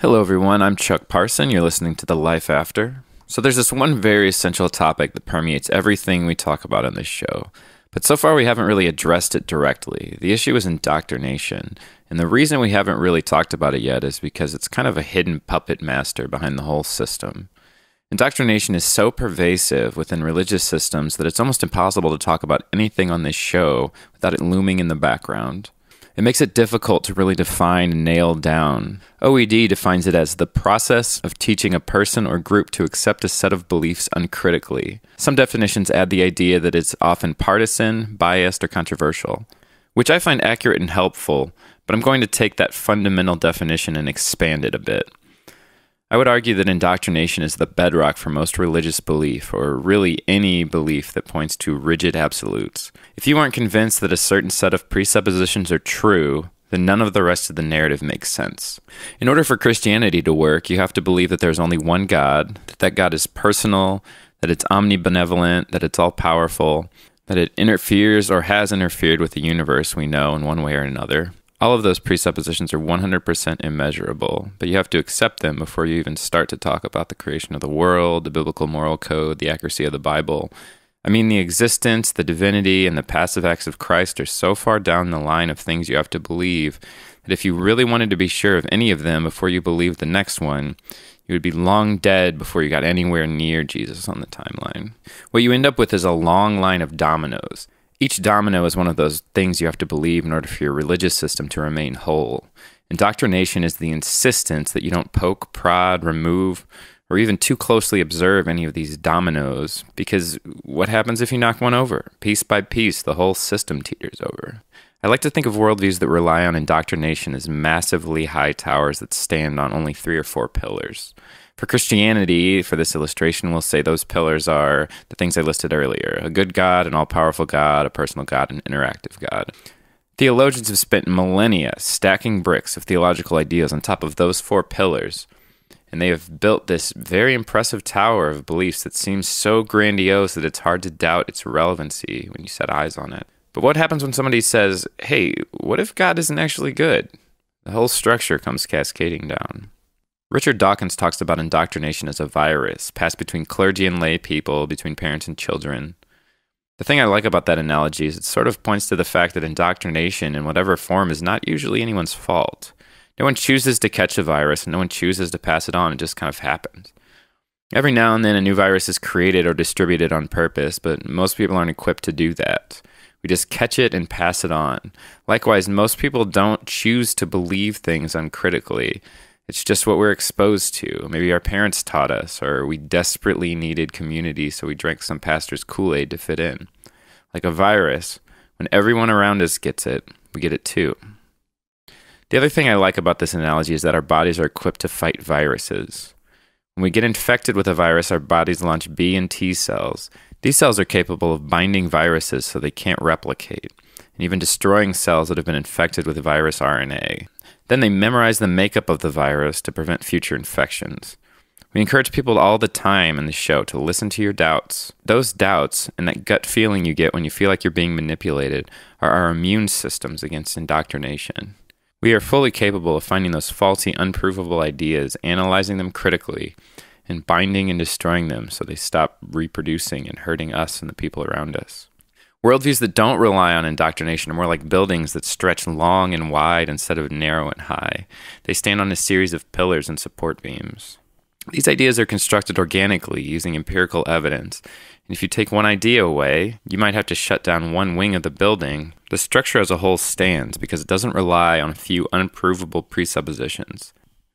Hello, everyone. I'm Chuck Parson. You're listening to The Life After. So, there's this one very essential topic that permeates everything we talk about on this show. But so far, we haven't really addressed it directly. The issue is indoctrination. And the reason we haven't really talked about it yet is because it's kind of a hidden puppet master behind the whole system. Indoctrination is so pervasive within religious systems that it's almost impossible to talk about anything on this show without it looming in the background. It makes it difficult to really define and nail down. OED defines it as the process of teaching a person or group to accept a set of beliefs uncritically. Some definitions add the idea that it's often partisan, biased, or controversial, which I find accurate and helpful, but I'm going to take that fundamental definition and expand it a bit. I would argue that indoctrination is the bedrock for most religious belief, or really any belief that points to rigid absolutes. If you aren't convinced that a certain set of presuppositions are true, then none of the rest of the narrative makes sense. In order for Christianity to work, you have to believe that there's only one God, that that God is personal, that it's omnibenevolent, that it's all powerful, that it interferes or has interfered with the universe we know in one way or another, all of those presuppositions are 100% immeasurable, but you have to accept them before you even start to talk about the creation of the world, the biblical moral code, the accuracy of the Bible. I mean, the existence, the divinity, and the passive acts of Christ are so far down the line of things you have to believe that if you really wanted to be sure of any of them before you believed the next one, you would be long dead before you got anywhere near Jesus on the timeline. What you end up with is a long line of dominoes. Each domino is one of those things you have to believe in order for your religious system to remain whole. Indoctrination is the insistence that you don't poke, prod, remove, or even too closely observe any of these dominoes, because what happens if you knock one over? Piece by piece, the whole system teeters over. I like to think of worldviews that rely on indoctrination as massively high towers that stand on only three or four pillars. For Christianity, for this illustration, we'll say those pillars are the things I listed earlier a good God, an all powerful God, a personal God, an interactive God. Theologians have spent millennia stacking bricks of theological ideas on top of those four pillars, and they have built this very impressive tower of beliefs that seems so grandiose that it's hard to doubt its relevancy when you set eyes on it. But what happens when somebody says, hey, what if God isn't actually good? The whole structure comes cascading down. Richard Dawkins talks about indoctrination as a virus passed between clergy and lay people, between parents and children. The thing I like about that analogy is it sort of points to the fact that indoctrination, in whatever form, is not usually anyone's fault. No one chooses to catch a virus, and no one chooses to pass it on. It just kind of happens. Every now and then, a new virus is created or distributed on purpose, but most people aren't equipped to do that. We just catch it and pass it on. Likewise, most people don't choose to believe things uncritically. It's just what we're exposed to. Maybe our parents taught us, or we desperately needed community, so we drank some pastor's Kool Aid to fit in. Like a virus, when everyone around us gets it, we get it too. The other thing I like about this analogy is that our bodies are equipped to fight viruses. When we get infected with a virus, our bodies launch B and T cells. These cells are capable of binding viruses so they can't replicate, and even destroying cells that have been infected with virus RNA. Then they memorize the makeup of the virus to prevent future infections. We encourage people all the time in the show to listen to your doubts. Those doubts and that gut feeling you get when you feel like you're being manipulated are our immune systems against indoctrination. We are fully capable of finding those faulty, unprovable ideas, analyzing them critically, and binding and destroying them so they stop reproducing and hurting us and the people around us. Worldviews that don't rely on indoctrination are more like buildings that stretch long and wide instead of narrow and high. They stand on a series of pillars and support beams. These ideas are constructed organically using empirical evidence. And if you take one idea away, you might have to shut down one wing of the building. The structure as a whole stands because it doesn't rely on a few unprovable presuppositions.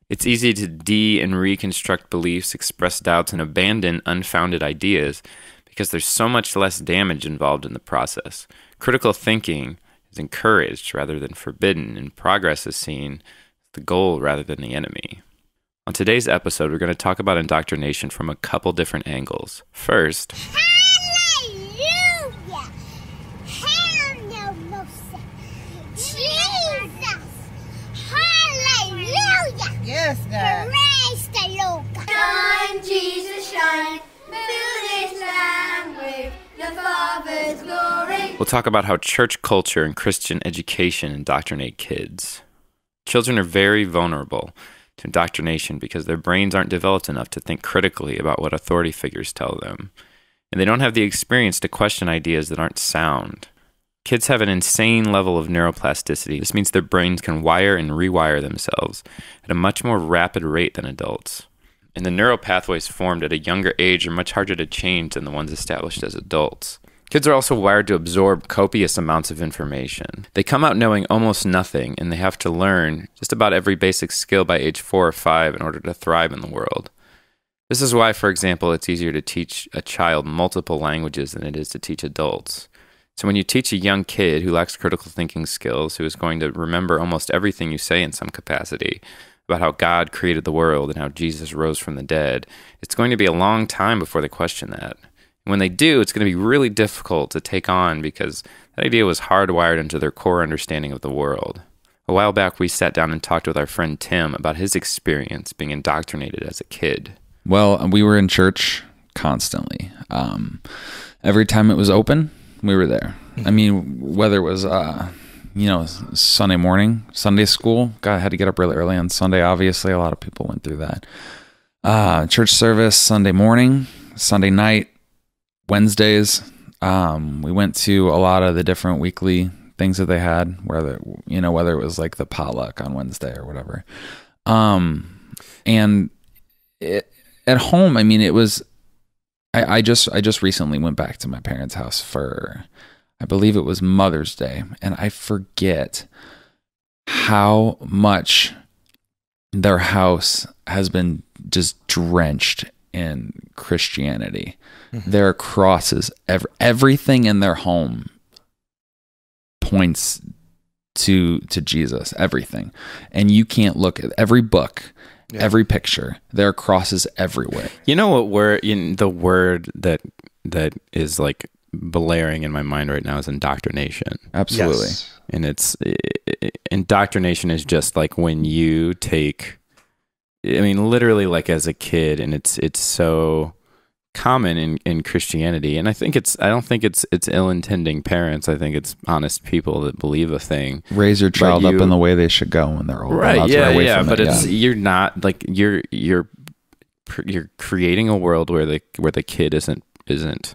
It's easy to de and reconstruct beliefs, express doubts, and abandon unfounded ideas because there's so much less damage involved in the process. Critical thinking is encouraged rather than forbidden, and progress is seen as the goal rather than the enemy. On today's episode, we're going to talk about indoctrination from a couple different angles. First, Hallelujah! Hallelujah! Jesus! Hallelujah! Yes, God. Praise the Lord! Shine, Jesus, shine. We'll talk about how church culture and Christian education indoctrinate kids. Children are very vulnerable. to indoctrination because their brains aren't developed enough to think critically about what authority figures tell them. And they don't have the experience to question ideas that aren't sound. Kids have an insane level of neuroplasticity. This means their brains can wire and rewire themselves at a much more rapid rate than adults. And the neural pathways formed at a younger age are much harder to change than the ones established as adults. Kids are also wired to absorb copious amounts of information. They come out knowing almost nothing, and they have to learn just about every basic skill by age four or five in order to thrive in the world. This is why, for example, it's easier to teach a child multiple languages than it is to teach adults. So, when you teach a young kid who lacks critical thinking skills, who is going to remember almost everything you say in some capacity about how God created the world and how Jesus rose from the dead, it's going to be a long time before they question that. When they do, it's going to be really difficult to take on because that idea was hardwired into their core understanding of the world. A while back, we sat down and talked with our friend Tim about his experience being indoctrinated as a kid. Well, we were in church constantly. Um, every time it was open, we were there. I mean, whether it was, uh, you know, Sunday morning, Sunday school, God had to get up really early on Sunday. Obviously, a lot of people went through that. Uh, church service Sunday morning, Sunday night, Wednesdays. Um, we went to a lot of the different weekly things that they had, whether you know whether it was like the potluck on Wednesday or whatever. Um, and it, at home, I mean, it was. I, I just I just recently went back to my parents' house for, I believe it was Mother's Day, and I forget how much their house has been just drenched in Christianity. Mm-hmm. Their crosses, ev- everything in their home points to to Jesus, everything. And you can't look at every book, every picture. There are crosses everywhere. You know what word in the word that that is like blaring in my mind right now is indoctrination. Absolutely. Yes. And it's i- i- indoctrination is just like when you take I mean literally like as a kid and it's it's so common in, in Christianity and I think it's I don't think it's it's ill-intending parents I think it's honest people that believe a thing Raise your child you- up in the way they should go when they're old. right yeah away yeah but it, it's yeah. you're not like you're you're you're creating a world where the where the kid isn't isn't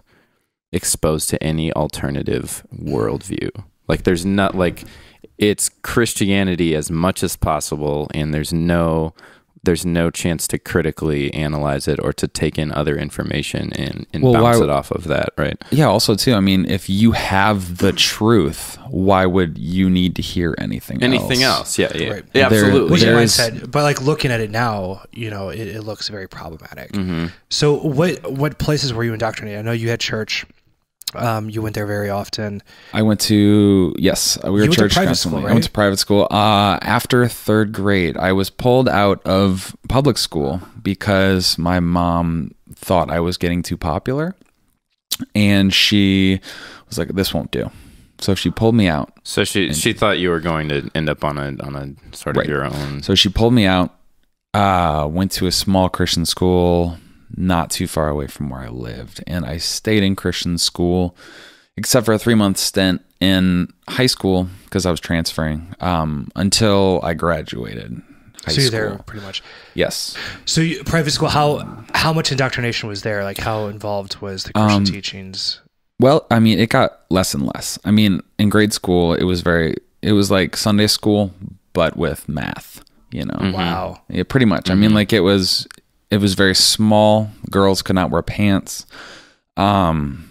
exposed to any alternative worldview like there's not like it's christianity as much as possible and there's no there's no chance to critically analyze it or to take in other information and, and Well, bounce why- it off of that right Yeah, also too, I mean, if you have the truth, why would you need to hear anything anything else? else yeah yeah, Right. yeah There- absolutely Which There you said, but like looking at it now, you know, it, it looks very problematic. Mm-hmm. So, what what places were you indoctrinated? I know you had church. Um, you went there very often. I went to yes, we were You went to church private constantly. school, I went to private school. Uh, after third grade, I was pulled out of public school because my mom thought I was getting too popular, and she was like, "This won't do." So she pulled me out. So she she thought you were going to end up on a on a sort of Right. your own. So she pulled me out. Uh, went to a small Christian school not too far away from where I lived, and I stayed in Christian school, except for a three month stint in high school because I was transferring um, until I graduated. High so you're school. there pretty much. Yes. So you, private school. How how much indoctrination was there? Like how involved was the Christian Um, teachings? Well, I mean, it got less and less. I mean, in grade school, it was very, it was like Sunday school, but with math. You know. Wow. Yeah, pretty much. I mean, like it was it was very small. Girls could not wear pants. Um,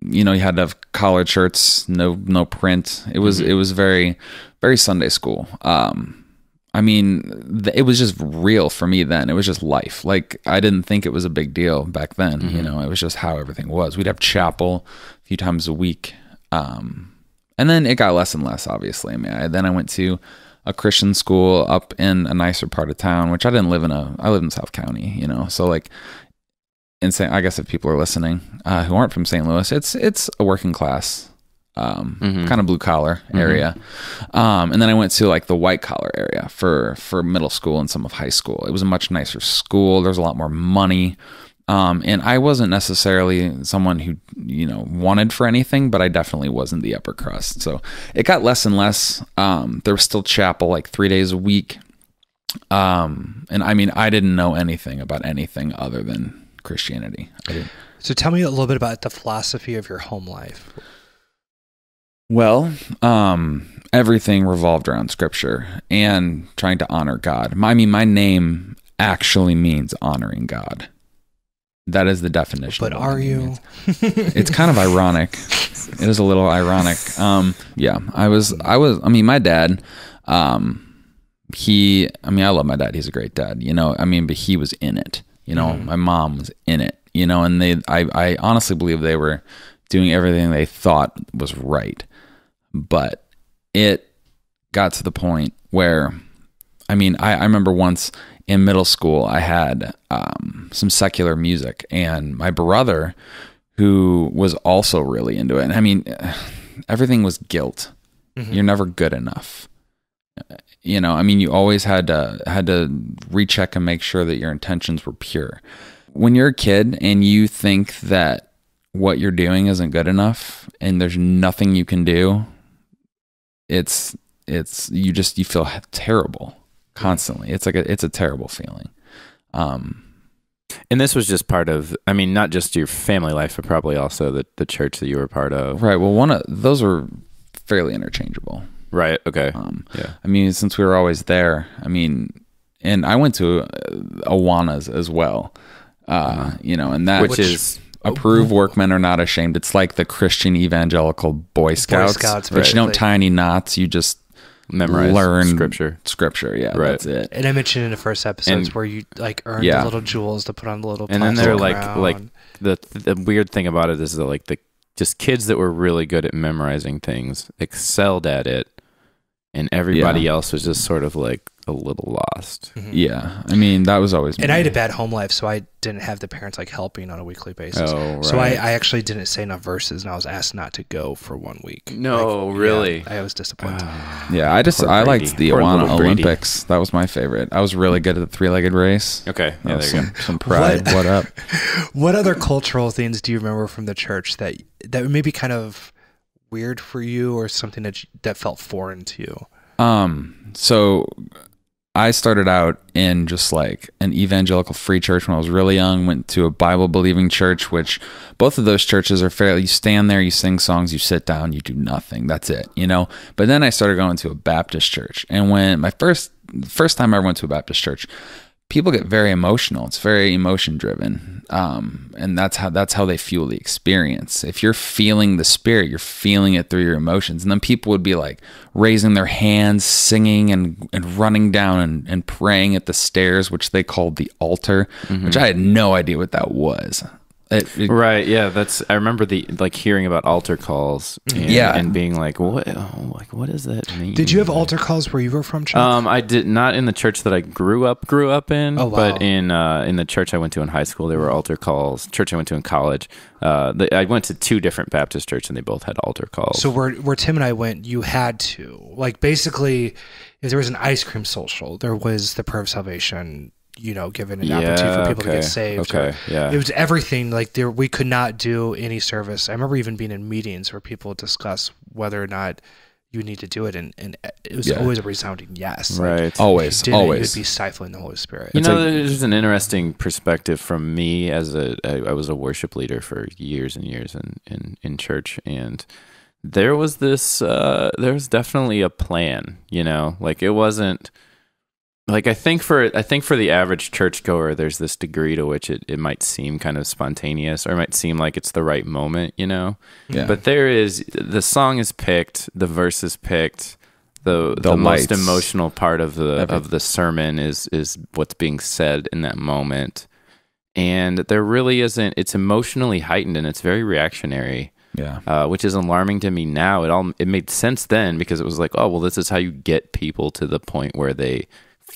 you know, you had to have collared shirts, no no print. It was it was very very Sunday school. Um, I mean, th- it was just real for me then. It was just life. Like I didn't think it was a big deal back then. You know, it was just how everything was. We'd have chapel a few times a week. Um, and then it got less and less. Obviously, I mean, I, then I went to a Christian school up in a nicer part of town, which I didn't live in a. I lived in South County, you know. So like, in St. I guess if people are listening uh, who aren't from St. Louis, it's it's a working class, um, kind of blue collar area. Um, and then I went to like the white collar area for for middle school and some of high school. It was a much nicer school. There's a lot more money. Um, and I wasn't necessarily someone who, you know, wanted for anything, but I definitely wasn't the upper crust. So it got less and less. Um, there was still chapel like three days a week. Um, and I mean, I didn't know anything about anything other than Christianity. I didn't. So tell me a little bit about the philosophy of your home life. Well, um, everything revolved around scripture and trying to honor God. My- I mean, my name actually means honoring God. That is the definition. But are you? It's kind of ironic. It is a little ironic. Um, yeah, I was, I was, I mean, my dad, um, he, I mean, I love my dad. He's a great dad, you know, I mean, but he was in it, you know, Mm-hmm. my mom was in it, you know, and they, I, I honestly believe they were doing everything they thought was right. But it got to the point where, I mean, I, I remember once in middle school, I had um, some secular music, and my brother, who was also really into it, and I mean, everything was guilt. You're never good enough. You know, I mean, you always had to had to recheck and make sure that your intentions were pure. When you're a kid and you think that what you're doing isn't good enough, and there's nothing you can do, it's it's you just you feel terrible constantly. It's like a, it's a terrible feeling. Um, And this was just part of, I mean, not just your family life, but probably also the, the church that you were part of. right. Well, one of those are fairly interchangeable. Right. Okay. Um, Yeah. I mean, since we were always there, I mean, and I went to uh, Awanas as well. Uh, you know, and that Which, is, approve workmen are not ashamed. It's like the Christian evangelical Boy Scouts, Scouts, but you don't tie any knots. You just memorize learn scripture. Scripture, yeah, Right. that's it. And I mentioned in the first episodes And- where you like earn Yeah. the little jewels to put on the little. And then they're like, crown. like the the weird thing about it is that like the just kids that were really good at memorizing things excelled at it, and everybody Yeah. else was just sort of like a little lost. Mm-hmm. Yeah, I mean, that was always. And me. I had a bad home life, so I didn't have the parents like helping on a weekly basis. Oh, right. So I, I actually didn't say enough verses, and I was asked not to go for one week. No, Like, really? yeah, I was disappointed. Yeah, I just Poor I Brady. liked the Poor Awana. Olympics. That was my favorite. I was really good at the three-legged race. Okay. That Yeah, was there you some, some pride. What- what up? what other cultural things do you remember from the church that that maybe kind of weird for you, or something that that felt foreign to you? Um, so I started out in just like an evangelical free church when I was really young, went to a Bible believing church, which both of those churches are fairly, you stand there, you sing songs, you sit down, you do nothing. That's it, you know? But then I started going to a Baptist church. And when my first, first time I ever went to a Baptist church, people get very emotional. It's very emotion driven. Um, and that's how that's how they fuel the experience. If you're feeling the spirit, you're feeling it through your emotions. And then people would be like raising their hands, singing and, and running down and, and praying at the stairs, which they called the altar, which I had no idea what that was. It, it- Right. Yeah. That's. I remember the like hearing about altar calls. And, Yeah. And being like, what? Oh, like, what does that mean? Did you have altar calls where you were from, Chuck? Um, I did not in the church that I grew up grew up in, Oh, wow. but in uh, in the church I went to in high school, there were altar calls. Church I went to in college, uh, the, I went to two different Baptist churches, and they both had altar calls. So where where Tim and I went, you had to like basically, if there was an ice cream social, there was the prayer of salvation. You know, given an opportunity for people to get saved. Okay, or- yeah. It was everything. Like there, we could not do any service. I remember even being in meetings where people would discuss whether or not you need to do it, and, and it was Yeah. always a resounding yes. Right. if always, you always. you'd be stifling the Holy Spirit. You It's know, like- there's an interesting perspective from me as a I, I was a worship leader for years and years in in, in church, and there was this uh, there was definitely a plan. You know, like it wasn't like I think for I think for the average churchgoer, there's this degree to which it, it might seem kind of spontaneous, or it might seem like it's the right moment. You know, yeah. but there is the song is picked, the verse is picked. The, the, The most emotional part of the Everything. of the sermon is is what's being said in that moment. And there really isn't it's emotionally heightened and it's very reactionary. yeah. Uh, which is alarming to me now. It all it made sense then because it was like, oh well, this is how you get people to the point where they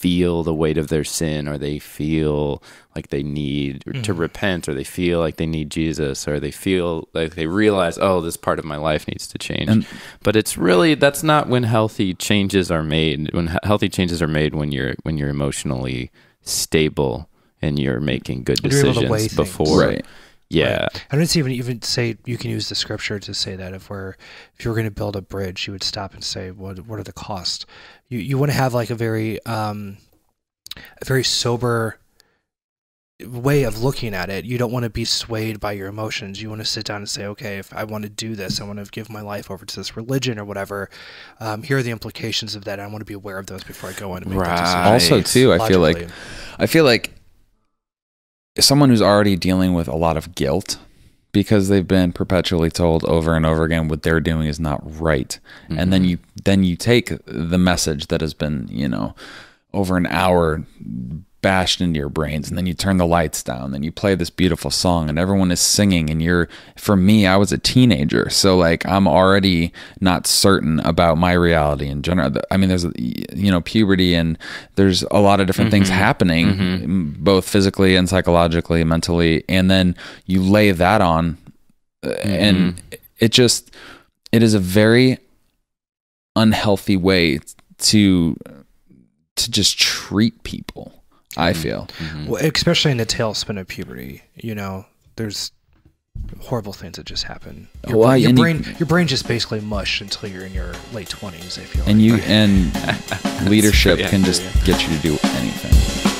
feel the weight of their sin, or they feel like they need to mm-hmm. repent, or they feel like they need Jesus, or they feel like they realize, oh, this part of my life needs to change. And- but it's really that's not when healthy changes are made. When he- healthy changes are made when you're when you're emotionally stable and you're making good You're able to weigh decisions before. Right. Yeah. I don't even even say you can use the scripture to say that if we're if you were going to build a bridge, you would stop and say what what are the costs. You you want to have like a very um, a very sober way of looking at it. You don't want to be swayed by your emotions. You want to sit down and say, okay, if I want to do this, I want to give my life over to this religion or whatever. Um, here are the implications of that. I want to be aware of those before I go in and make that decision. Right. Also, too, I feel like I feel like someone who's already dealing with a lot of guilt because they've been perpetually told over and over again what they're doing is not right. And then mm-hmm. you then you take the message that has been, you know, over an hour bashed into your brains and then you turn the lights down then you play this beautiful song and everyone is singing and you're for me I was a teenager so like I'm already not certain about my reality in general. I mean there's you know puberty and there's a lot of different things mm-hmm. happening m- both physically and psychologically mentally and then you lay that on uh, and mm-hmm. it just it is a very unhealthy way to to just treat people i feel Well, especially in the tailspin of puberty, you know, there's horrible things that just happen. Your, Well, your and you- brain, your brain just basically mush until you're in your late twenties. I feel. and like. you and leadership pretty can just accurate. get you to do anything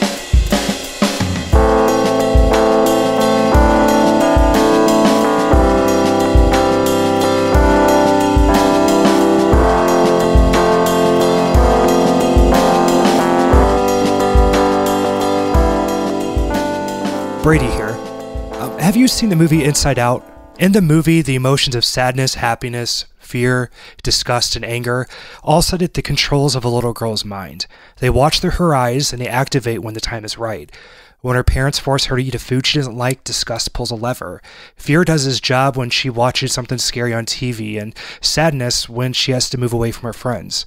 Brady here. Um, have you seen the movie Inside Out? In the movie, the emotions of sadness, happiness, fear, disgust, and anger all sit at the controls of a little girl's mind. They watch through her eyes and they activate when the time is right. When her parents force her to eat a food she doesn't like, disgust pulls a lever. Fear does his job when she watches something scary on TV, and sadness when she has to move away from her friends.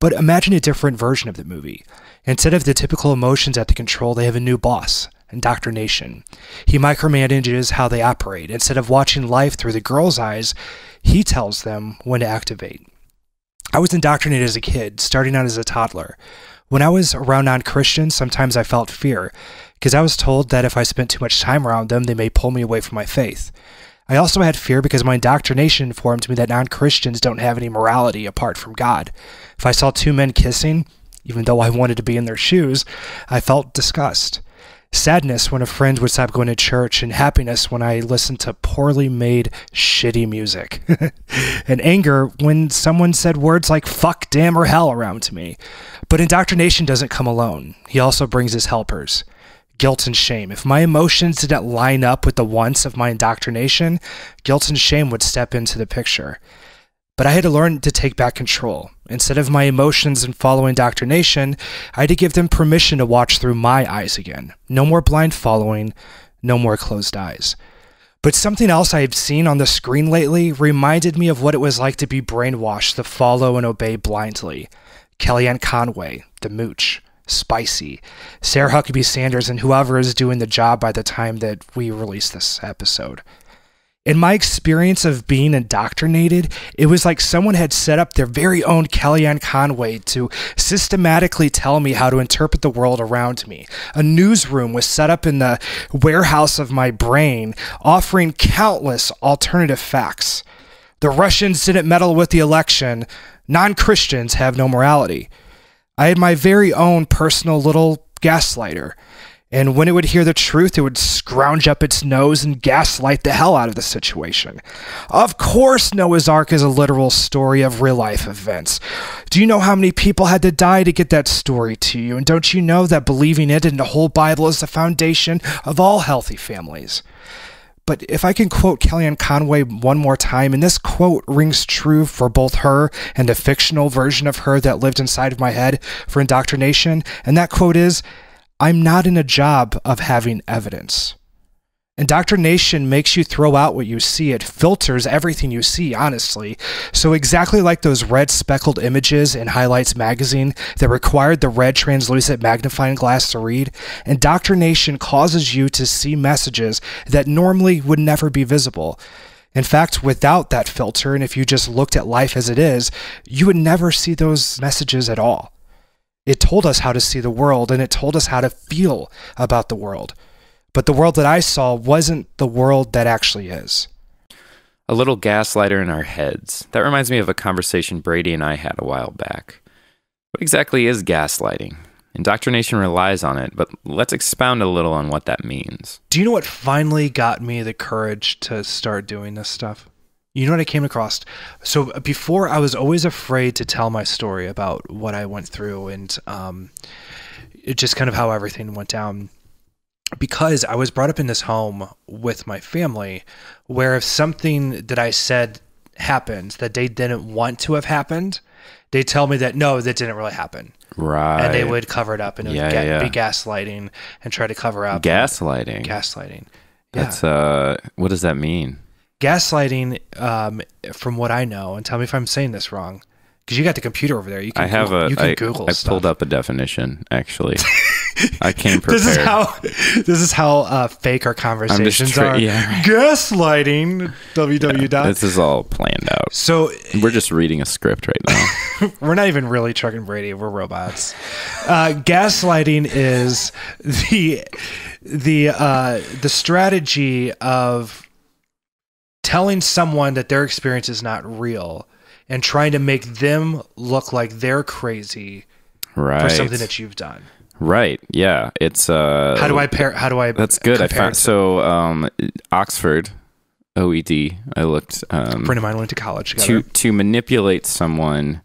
But imagine a different version of the movie. Instead of the typical emotions at the control, they have a new boss, indoctrination. He micromanages how they operate. Instead of watching life through the girl's eyes, he tells them when to activate. I was indoctrinated as a kid, starting out as a toddler. When I was around non Christians, sometimes I felt fear, because I was told that if I spent too much time around them, they may pull me away from my faith. I also had fear because my indoctrination informed me that non Christians don't have any morality apart from God. If I saw two men kissing, even though I wanted to be in their shoes, I felt disgust. Sadness when a friend would stop going to church, and happiness when I listened to poorly made, shitty music. and anger when someone said words like fuck, damn, or hell around me. But indoctrination doesn't come alone, he also brings his helpers guilt and shame. If my emotions didn't line up with the wants of my indoctrination, guilt and shame would step into the picture. But I had to learn to take back control. Instead of my emotions and following indoctrination, I had to give them permission to watch through my eyes again. No more blind following, no more closed eyes. But something else I had seen on the screen lately reminded me of what it was like to be brainwashed to follow and obey blindly. Kellyanne Conway, the mooch, Spicy, Sarah Huckabee Sanders, and whoever is doing the job by the time that we release this episode. In my experience of being indoctrinated, it was like someone had set up their very own Kellyanne Conway to systematically tell me how to interpret the world around me. A newsroom was set up in the warehouse of my brain, offering countless alternative facts. The Russians didn't meddle with the election. Non Christians have no morality. I had my very own personal little gaslighter. And when it would hear the truth, it would scrounge up its nose and gaslight the hell out of the situation. Of course, Noah's Ark is a literal story of real life events. Do you know how many people had to die to get that story to you? And don't you know that believing it and the whole Bible is the foundation of all healthy families? But if I can quote Kellyanne Conway one more time, and this quote rings true for both her and the fictional version of her that lived inside of my head for indoctrination, and that quote is I'm not in a job of having evidence. Indoctrination makes you throw out what you see. It filters everything you see, honestly. So, exactly like those red speckled images in Highlights magazine that required the red translucent magnifying glass to read, indoctrination causes you to see messages that normally would never be visible. In fact, without that filter, and if you just looked at life as it is, you would never see those messages at all. It told us how to see the world and it told us how to feel about the world. But the world that I saw wasn't the world that actually is. A little gaslighter in our heads. That reminds me of a conversation Brady and I had a while back. What exactly is gaslighting? Indoctrination relies on it, but let's expound a little on what that means. Do you know what finally got me the courage to start doing this stuff? You know what I came across? So before, I was always afraid to tell my story about what I went through and um, it just kind of how everything went down. Because I was brought up in this home with my family, where if something that I said happened that they didn't want to have happened, they tell me that no, that didn't really happen, Right. and they would cover it up and it Yeah, would ga- yeah. be gaslighting and try to cover up gaslighting. gaslighting. Yeah. That's uh what does that mean? Gaslighting um, from what i know and tell me if i'm saying this wrong because you got the computer over there you can I have google, a you can I- google I stuff. pulled up a definition actually. I came prepared. this is how this is how uh, fake our conversations tra- are yeah, right. gaslighting www dot this is all planned out. so We're just reading a script right now. we're not even really Chuck and Brady. We're robots. Uh, gaslighting is the the uh, the strategy of telling someone that their experience is not real and trying to make them look like they're crazy right. for something that you've done. right. Yeah. It's uh How do I pair? How do I? That's good. I found so um Oxford OED I looked A um friend of mine went to college to to manipulate someone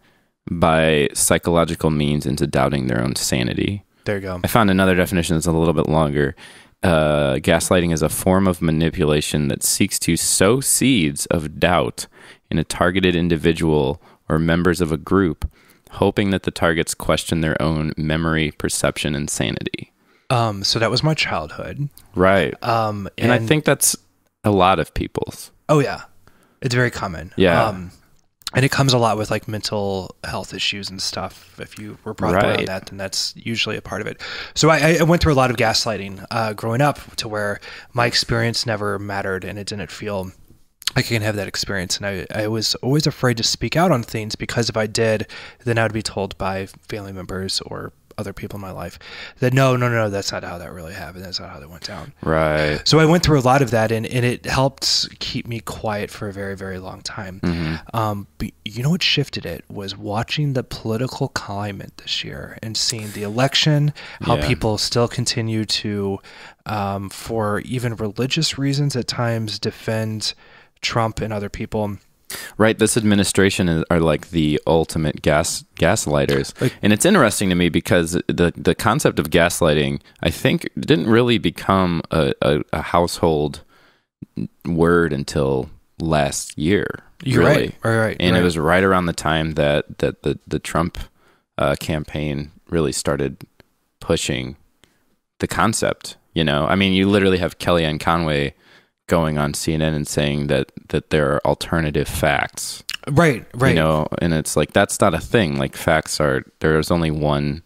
by psychological means into doubting their own sanity. there you go. I found another definition that's a little bit longer. Uh, gaslighting is a form of manipulation that seeks to sow seeds of doubt in a targeted individual or members of a group, hoping that the targets question their own memory, perception, and sanity. Um, so that was my childhood. Right. Um, and I think that's a lot of people's. Oh yeah, it's very common. Yeah. um, and it comes a lot with like mental health issues and stuff. If you were brought up around that, then that's usually a part of it. So I, I went through a lot of gaslighting uh, growing up, to where my experience never mattered, and it didn't feel like I can have that experience. And I, I was always afraid to speak out on things because if I did, then I would be told by family members or other people in my life that no, no, no, no, that's not how that really happened. That's not how that went down. Right. So I went through a lot of that, and, and it helped keep me quiet for a very, very long time. Um, but you know what shifted it was watching the political climate this year and seeing the election, how Yeah. people still continue to, um, for even religious reasons at times, defend Trump and other people. Right. This administration is, are like the ultimate gas gaslighters, Like- and it's interesting to me because the the concept of gaslighting, I think, didn't really become a, a, a household word until last year. You're really. right, right, right, And right. it was right around the time that that the the Trump uh, campaign really started pushing the concept. You know, I mean, you literally have Kellyanne Conway going on CNN and saying that that there are alternative facts. Right, right. you know and it's like that's not a thing. Like facts are there's only one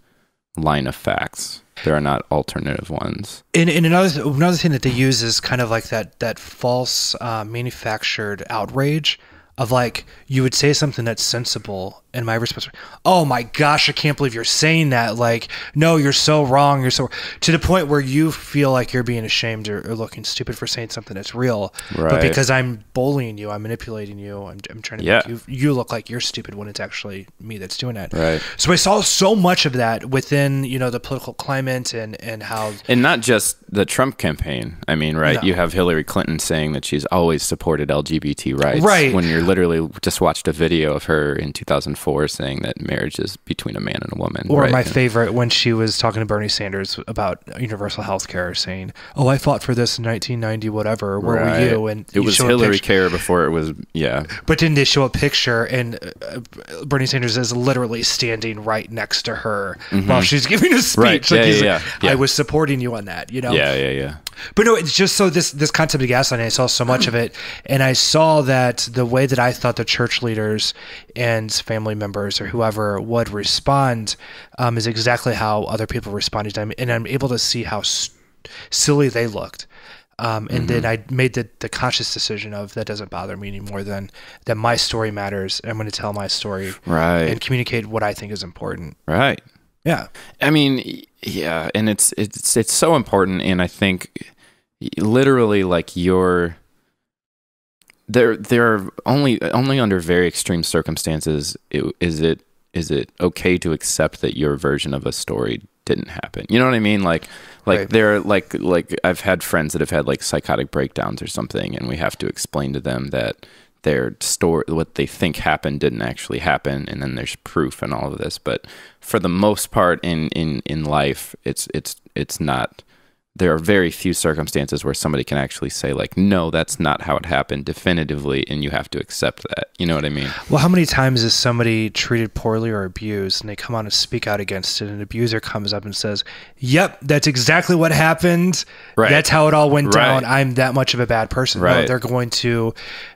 line of facts. There are not alternative ones. And, and another another thing that they use is kind of like that that false uh, manufactured outrage of like you would say something that's sensible, and my response, "Oh my gosh, I can't believe you're saying that!" Like, no, you're so wrong. You're so to the point where you feel like you're being ashamed or, or looking stupid for saying something that's real. But because I'm bullying you, I'm manipulating you. I'm, I'm trying to Yeah. make you you look like you're stupid when it's actually me that's doing that. Right. So I saw so much of that within you know the political climate and and how and not just the trump campaign i mean right No. you have hillary clinton saying that she's always supported lgbt rights Right. when you're literally just watched a video of her in 2004 saying that marriage is between a man and a woman Or right? my favorite when she was talking to Bernie Sanders about universal health care, saying, "Oh, I fought for this in 1990, whatever. Where Right. were you?" And it you was hillary care before it was yeah But didn't they show a picture, and uh, Bernie Sanders is literally standing right next to her while she's giving a speech. Mm-hmm. Right. Yeah, he's yeah, like, yeah. I was supporting you on that, you know. yeah yeah yeah But no, it's just so this this concept of gaslighting. I saw so much of it, and I saw that the way that I thought the church leaders and family members or whoever would respond um, is exactly how other people responded to them, and I'm able to see how s- silly they looked. Um, and then I made the, the conscious decision of that doesn't bother me anymore. than that my story matters. I'm going to tell my story right and communicate what I think is important. right Yeah, I mean, yeah, and it's it's it's so important, and I think literally like your there there are only only under very extreme circumstances i- is it is it okay to accept that your version of a story didn't happen. You know what I mean? Like like Right. they're like like I've had friends that have had like psychotic breakdowns or something, and we have to explain to them that their story, what they think happened, didn't actually happen, and then there's proof and all of this. But for the most part, in in in life, it's it's it's not. There are very few circumstances where somebody can actually say like, no, that's not how it happened definitively, and you have to accept that. You know what I mean? Well, how many times is somebody treated poorly or abused and they come out and speak out against it? And an abuser comes up and says, Yep, that's exactly what happened. Right. That's how it all went Right. down. I'm that much of a bad person. No, they're going to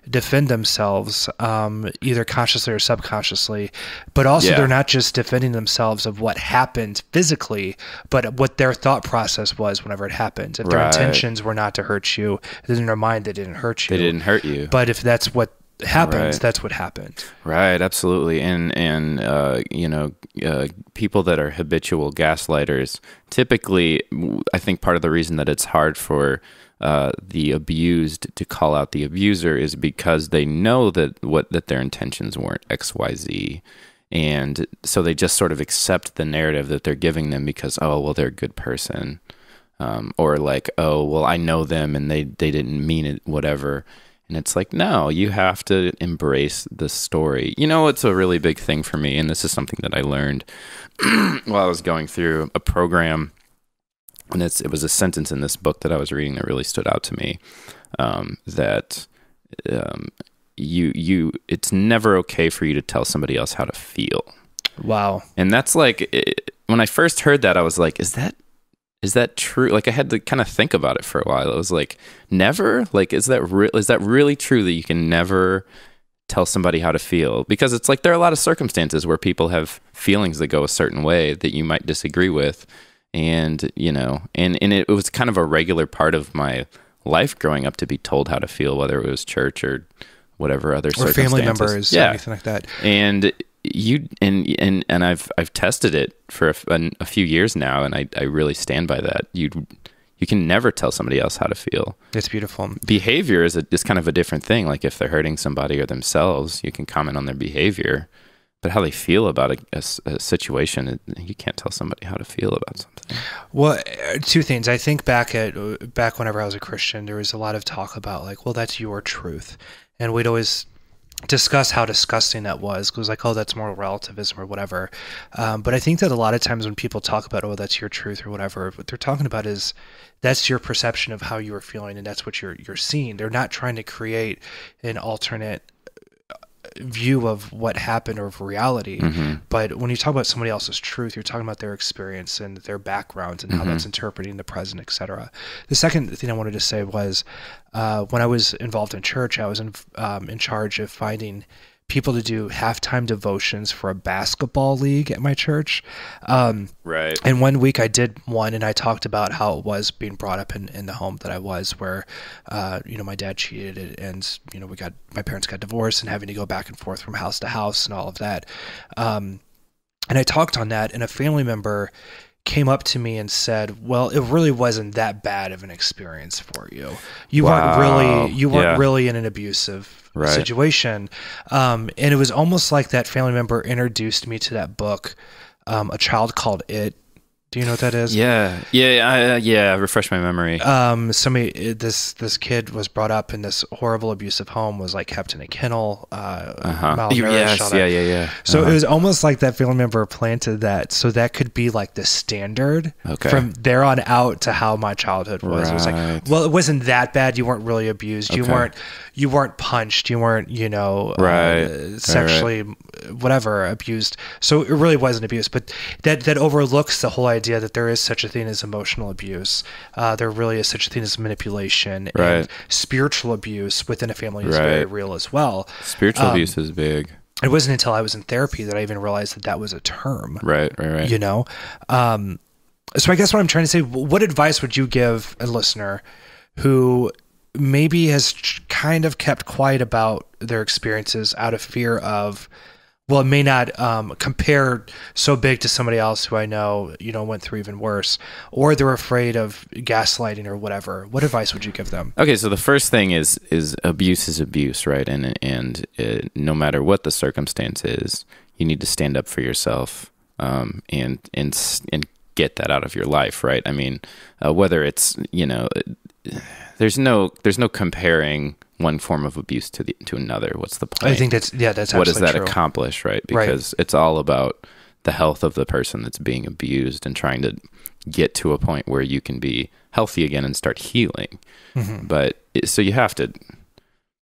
defend themselves, um, either consciously or subconsciously. But also, Yeah. they're not just defending themselves of what happened physically, but what their thought process was whenever it happened. If their Right. intentions were not to hurt you, then in their mind, they didn't hurt you. They didn't hurt you. But if that's what happens, Right. that's what happened. Right, absolutely, and and uh, you know, uh, people that are habitual gaslighters typically, w- I think part of the reason that it's hard for uh, the abused to call out the abuser is because they know that what that their intentions weren't X Y Z, and so they just sort of accept the narrative that they're giving them because oh well they're a good person, um, or like oh well I know them and they they didn't mean it whatever. And it's like, no, you have to embrace the story. You know, it's a really big thing for me. And this is something that I learned while I was going through a program. And it's, it was a sentence in this book that I was reading that really stood out to me um, that um, you, you, it's never okay for you to tell somebody else how to feel. Wow. And that's like, it, when I first heard that, I was like, is that, is that true? Like I had to kind of think about it for a while. It was like, never. Like, is that real? Is that really true that you can never tell somebody how to feel? Because it's like there are a lot of circumstances where people have feelings that go a certain way that you might disagree with, and you know, and and it was kind of a regular part of my life growing up to be told how to feel, whether it was church or whatever other Or family members, yeah, anything like that. and you and and and I've I've tested it for a, a few years now, and I I really stand by that. You you can never tell somebody else how to feel. It's beautiful. Behavior is a, is kind of a different thing. Like if they're hurting somebody or themselves, you can comment on their behavior, but how they feel about a situation, you can't tell somebody how to feel about something. Well, two things. I think back at back whenever I was a Christian, there was a lot of talk about like, well, that's your truth, and we'd always discuss how disgusting that was because like oh that's moral relativism or whatever. Um, but i think that a lot of times when people talk about oh that's your truth or whatever what they're talking about is that's your perception of how you are feeling and that's what you're you're seeing. They're not trying to create an alternate view of what happened or of reality. But when you talk about somebody else's truth you're talking about their experience and their backgrounds and how that's interpreting the present etc the second thing i wanted to say was uh, when i was involved in church i was in, um, in charge of finding people to do halftime devotions for a basketball league at my church um, Right. and one week I did one, and I talked about how it was being brought up in, in the home that I was, where, uh, you know, my dad cheated, and you know, we got my parents got divorced, and having to go back and forth from house to house, and all of that. Um, and I talked on that, and a family member came up to me and said, "Well, it really wasn't that bad of an experience for you. You weren't really, you weren't Yeah. really in an abusive." Right. situation um, and it was almost like that family member introduced me to that book um, a child called it do you know what that is Yeah. Yeah. I, uh, yeah. Refresh my memory. um somebody this this kid was brought up in this horrible abusive home was like kept in a kennel uh Uh-huh. Yes. Yeah. Yeah. Yeah. so Uh-huh. it was almost like that family member planted that so that could be like the standard Okay. from there on out to how my childhood was it was like well it wasn't that bad you weren't really abused you Okay. weren't you weren't punched you weren't you know Right. uh, Right, right. sexually whatever abused so it really wasn't abuse but that that overlooks the whole idea that there is such a thing as emotional abuse uh, there really is such a thing as manipulation and spiritual abuse within a family is very real as well Spiritual um, abuse is big. it wasn't until I was in therapy that I even realized that that was a term. Right. Right. Right. You know, um, so I guess what I'm trying to say, what advice would you give a listener who maybe has kind of kept quiet about their experiences out of fear of, well, it may not um, compare so big to somebody else who I know, you know, went through even worse, or they're afraid of gaslighting or whatever. What advice would you give them? Okay, so the first thing is is abuse is abuse, right? And and uh, no matter what the circumstance is, you need to stand up for yourself um, and and and get that out of your life, right? I mean, uh, whether it's you know, there's no there's no comparing one form of abuse to the to another. What's the point? I think that's yeah, that's what does that true. accomplish, right? Right. Because it's all about the health of the person that's being abused and trying to get to a point where you can be healthy again and start healing. Mm-hmm. But it, so you have to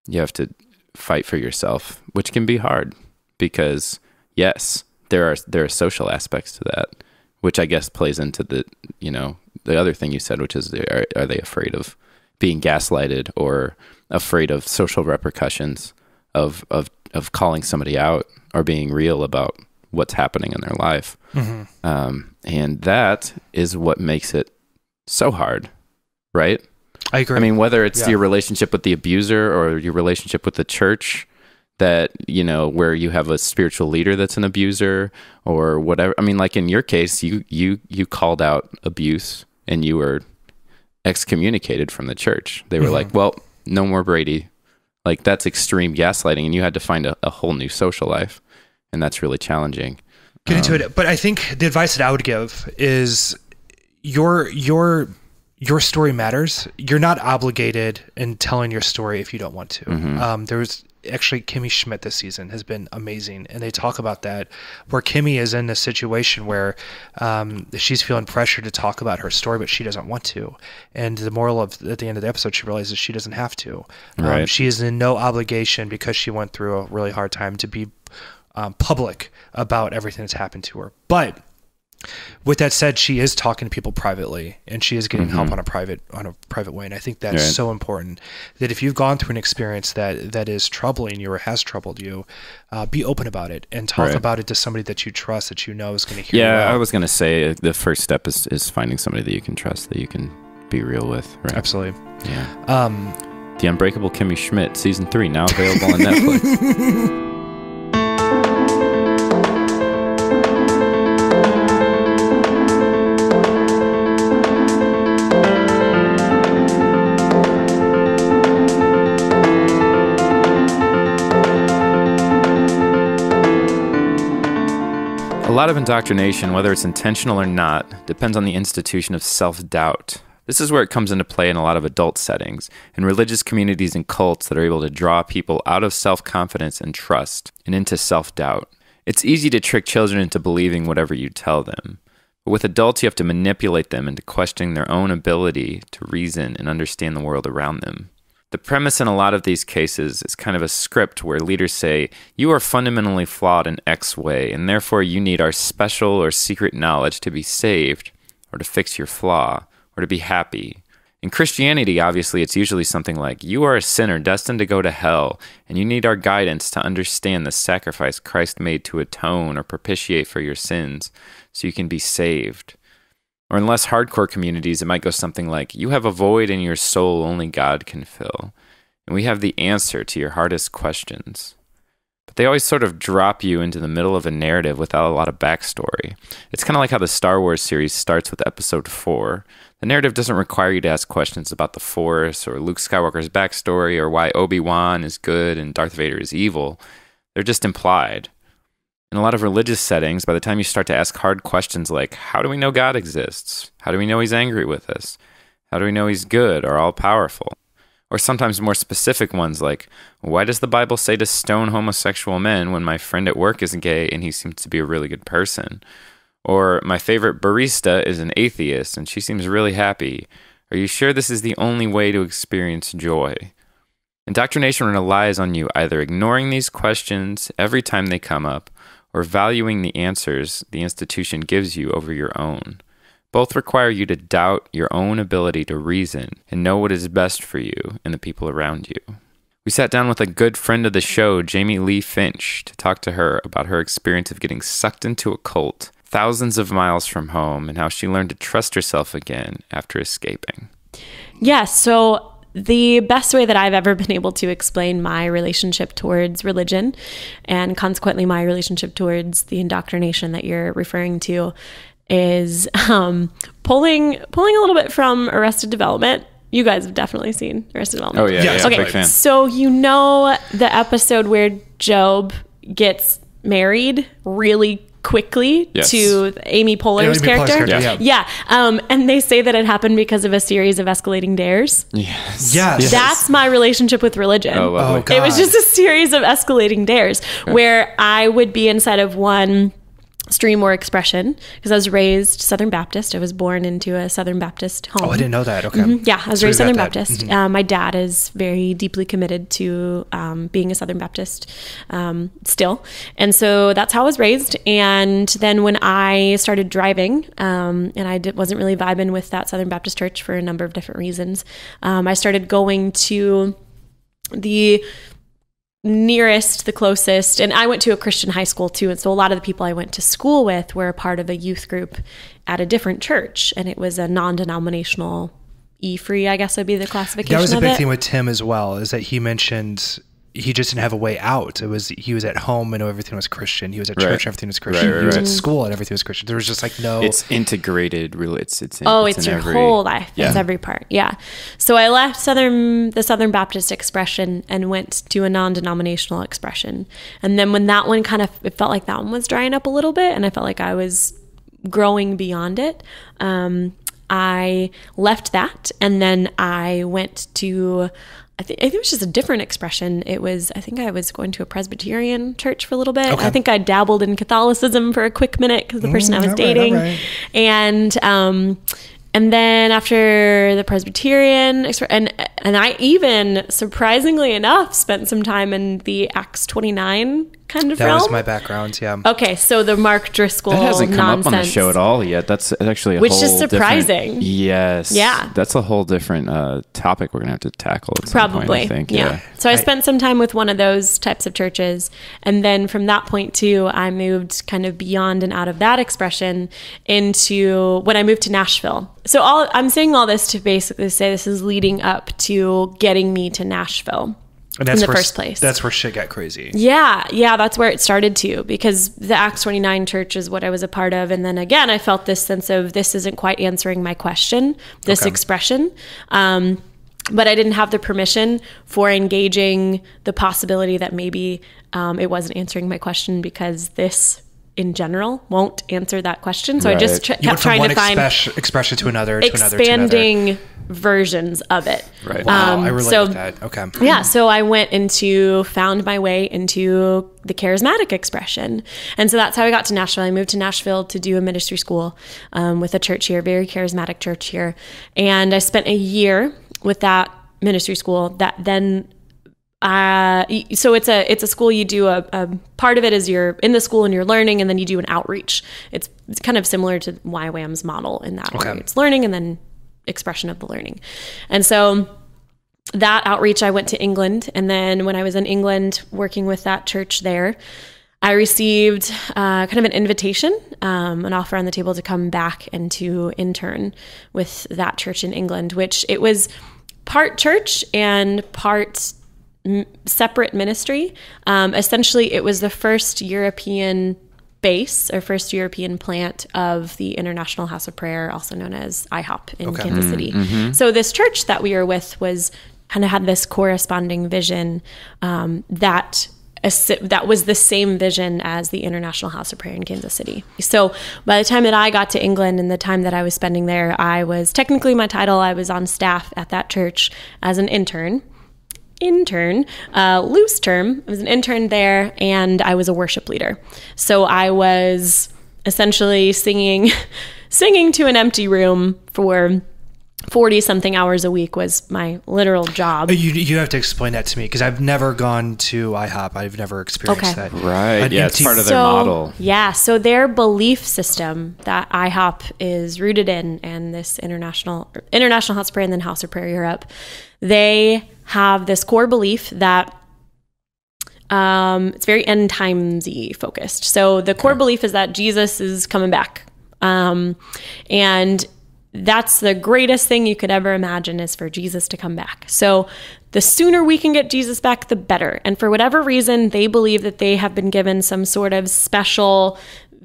you have to fight for yourself, which can be hard because yes, there are there are social aspects to that, which I guess plays into the you know the other thing you said, which is are, are they afraid of being gaslighted or afraid of social repercussions of of of calling somebody out or being real about what's happening in their life, um, and that is what makes it so hard, right? I agree. I mean, whether it's Yeah. your relationship with the abuser or your relationship with the church, that you know, where you have a spiritual leader that's an abuser or whatever. I mean, like in your case, you you you called out abuse and you were excommunicated from the church. They were like, "Well, no more Brady." Like that's extreme gaslighting, and you had to find a, a whole new social life, and that's really challenging. get into it. But I think the advice that I would give is your your your story matters. You're not obligated in telling your story if you don't want to. Um, there was actually Kimmy Schmidt this season has been amazing, and they talk about that where Kimmy is in a situation where um, she's feeling pressure to talk about her story, but she doesn't want to. And the moral of at the end of the episode, she realizes she doesn't have to. Um, she is in no obligation because she went through a really hard time to be um, public about everything that's happened to her. But with that said, she is talking to people privately, and she is getting help on a private on a private way. And I think that's Right. so important that if you've gone through an experience that that is troubling you or has troubled you, uh, be open about it and talk Right. about it to somebody that you trust that you know is going to hear. Yeah. I was gonna say uh, the first step is is finding somebody that you can trust, that you can be real with. Right? absolutely. Yeah. Um, The Unbreakable Kimmy Schmidt, season three, now available on Netflix. lot of indoctrination, whether it's intentional or not, depends on the institution of self doubt. This is where it comes into play in a lot of adult settings, in religious communities and cults that are able to draw people out of self confidence and trust and into self doubt. It's easy to trick children into believing whatever you tell them. But with adults, you have to manipulate them into questioning their own ability to reason and understand the world around them. The premise in a lot of these cases is kind of a script where leaders say, You are fundamentally flawed in X way, and therefore you need our special or secret knowledge to be saved, or to fix your flaw, or to be happy. In Christianity, obviously, it's usually something like, You are a sinner destined to go to hell, and you need our guidance to understand the sacrifice Christ made to atone or propitiate for your sins, so you can be saved. Or in less hardcore communities, it might go something like, You have a void in your soul only God can fill, and we have the answer to your hardest questions. But they always sort of drop you into the middle of a narrative without a lot of backstory. It's kind of like how the Star Wars series starts with episode 4. The narrative doesn't require you to ask questions about the Force or Luke Skywalker's backstory or why Obi Wan is good and Darth Vader is evil. They're just implied. In a lot of religious settings, by the time you start to ask hard questions like, how do we know God exists? How do we know he's angry with us? How do we know he's good or all powerful? Or sometimes more specific ones like, why does the Bible say to stone homosexual men when my friend at work is gay and he seems to be a really good person? Or my favorite barista is an atheist and she seems really happy. Are you sure this is the only way to experience joy? Indoctrination relies on you either ignoring these questions every time they come up or valuing the answers the institution gives you over your own. Both require you to doubt your own ability to reason and know what is best for you and the people around you. We sat down with a good friend of the show, Jamie Lee Finch, to talk to her about her experience of getting sucked into a cult thousands of miles from home and how she learned to trust herself again after escaping. Yes. So the best way that I've ever been able to explain my relationship towards religion and consequently my relationship towards the indoctrination that you're referring to is um, pulling pulling a little bit from Arrested Development. You guys have definitely seen Arrested Development. Oh, yeah, Yeah, yeah, Okay, so you know the episode where Gob gets married really quickly Yes. to Amy Poehler's Amy character. character, yeah. Um, and they say that it happened because of a series of escalating dares. Yes. Yes. That's my relationship with religion. Oh. Oh, God. It was just a series of escalating dares where I would be inside of one stream or expression because I was raised Southern Baptist. I was born into a Southern Baptist home. Oh, I didn't know that. Okay. Mhm. Yeah, I was raised Southern that. Mm-hmm. Baptist. Uh, my dad is very deeply committed to um, being a Southern Baptist um, still. And so that's how I was raised. And then when I started driving, um, and I did, wasn't really vibing with that Southern Baptist church for a number of different reasons, um, I started going to the nearest, the closest, and I went to a Christian high school too. And so a lot of the people I went to school with were a part of a youth group at a different church, and it was a non-denominational e-free, I guess would be the classification That was a big thing with Tim as well, is that he mentioned he just didn't have a way out. It was he was at home and everything was Christian. He was at Right. church and everything was Christian. Right, right, he was right. at school and everything was Christian. There was just like no It's integrated. Really, it's it's. In, Oh, it's, in your every- whole life. Yeah. It's every part. Yeah. So I left Southern the Southern Baptist expression and went to a non-denominational expression. And then when that one kind of it felt like that one was drying up a little bit, and I felt like I was growing beyond it. Um, I left that, and then I went to. I think, I think it was just a different expression. It was, I think I was going to a Presbyterian church for a little bit. I think I dabbled in Catholicism for a quick minute because the person I was all right, dating. right. And, um, and then after the Presbyterian, and and I even surprisingly enough spent some time in the Acts twenty nine kind of that realm. was my background. Yeah. okay, so the Mark Driscoll That hasn't come nonsense. up on the show at all yet. That's actually a Which whole is surprising. yes. Yeah. That's a whole different uh, topic we're gonna have to tackle. At some Probably, Point, I think. yeah. So I, I- spent some time with one of those types of churches, and then from that point too, I moved kind of beyond and out of that expression into when I moved to Nashville. So all I'm saying all this to basically say this is leading up to getting me to Nashville. And that's in the where, first place. That's where shit got crazy. Yeah, yeah, that's where it started too, because the Acts 29 church is what I was a part of. And then again, I felt this sense of this isn't quite answering my question, this Okay. expression. Um, but I didn't have the permission for engaging the possibility that maybe um, it wasn't answering my question because this in general won't answer that question. So I just tr- kept trying to find express- expression to another, to another, to another. expanding versions of it. Right. Wow, Um, I relate so- with that. Okay. Yeah, so I went into found my way into the charismatic expression, and so that's how I got to Nashville. I moved to Nashville to do a ministry school um, with a church here, very charismatic church here, and I spent a year with that ministry school. That then. Uh, so it's a it's a school you do a, a part of it is you're in the school and you're learning and then you do an outreach. It's, it's kind of similar to YWAM's model in that Okay. it's learning and then expression of the learning, and so that outreach, I went to England. And then when I was in England working with that church there, I received uh, kind of an invitation, um, an offer on the table to come back and to intern with that church in England, which it was part church and part separate ministry. Um, essentially, it was the first European base or first European plant of the International House of Prayer, also known as IHOP in Kansas City. So this church that we were with was kind of had this corresponding vision um, that assi- that was the same vision as the International House of Prayer in Kansas City. So by the time that I got to England and the time that I was spending there, I was technically my title, I was on staff at that church as an intern intern, uh, loose term. I was an intern there, and I was a worship leader. So I was essentially singing, singing to an empty room for forty something hours a week was my literal job. You, you have to explain that to me because I've never gone to IHOP. I've never experienced Okay. that. Right. An yeah, it's part of their model. Yeah, so their belief system that IHOP is rooted in, and this international International House of Prayer and then House of Prayer Europe, they have this core belief that um, it's very end timesy focused. So the core belief is that Jesus is coming back, um, and that's the greatest thing you could ever imagine is for Jesus to come back. So the sooner we can get Jesus back, the better. And for whatever reason, they believe that they have been given some sort of special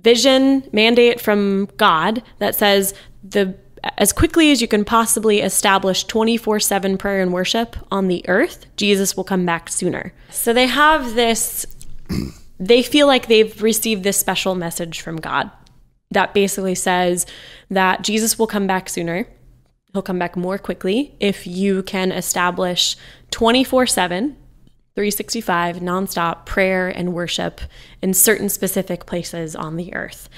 vision mandate from God that says the as quickly as you can possibly establish 24/7 prayer and worship on the earth, Jesus will come back sooner. So they have this they feel like they've received this special message from God that basically says that Jesus will come back sooner. He'll come back more quickly if you can establish 24 7, 365 nonstop prayer and worship in certain specific places on the earth.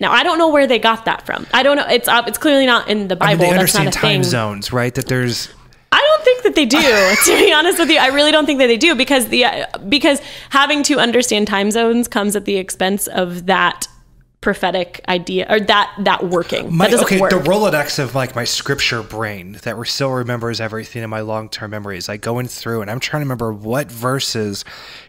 Now, I don't know where they got that from. I don't know. It's uh, it's clearly not in the I mean, Bible. they That's not understand a time thing. zones, right? That there's I don't think that they do. to be honest with you, I really don't think that they do because the uh, because having to understand time zones comes at the expense of that prophetic idea or that that working. my that okay. work. The Rolodex of like my scripture brain that still remembers everything in my long term memories. Like going through and I'm trying to remember what verses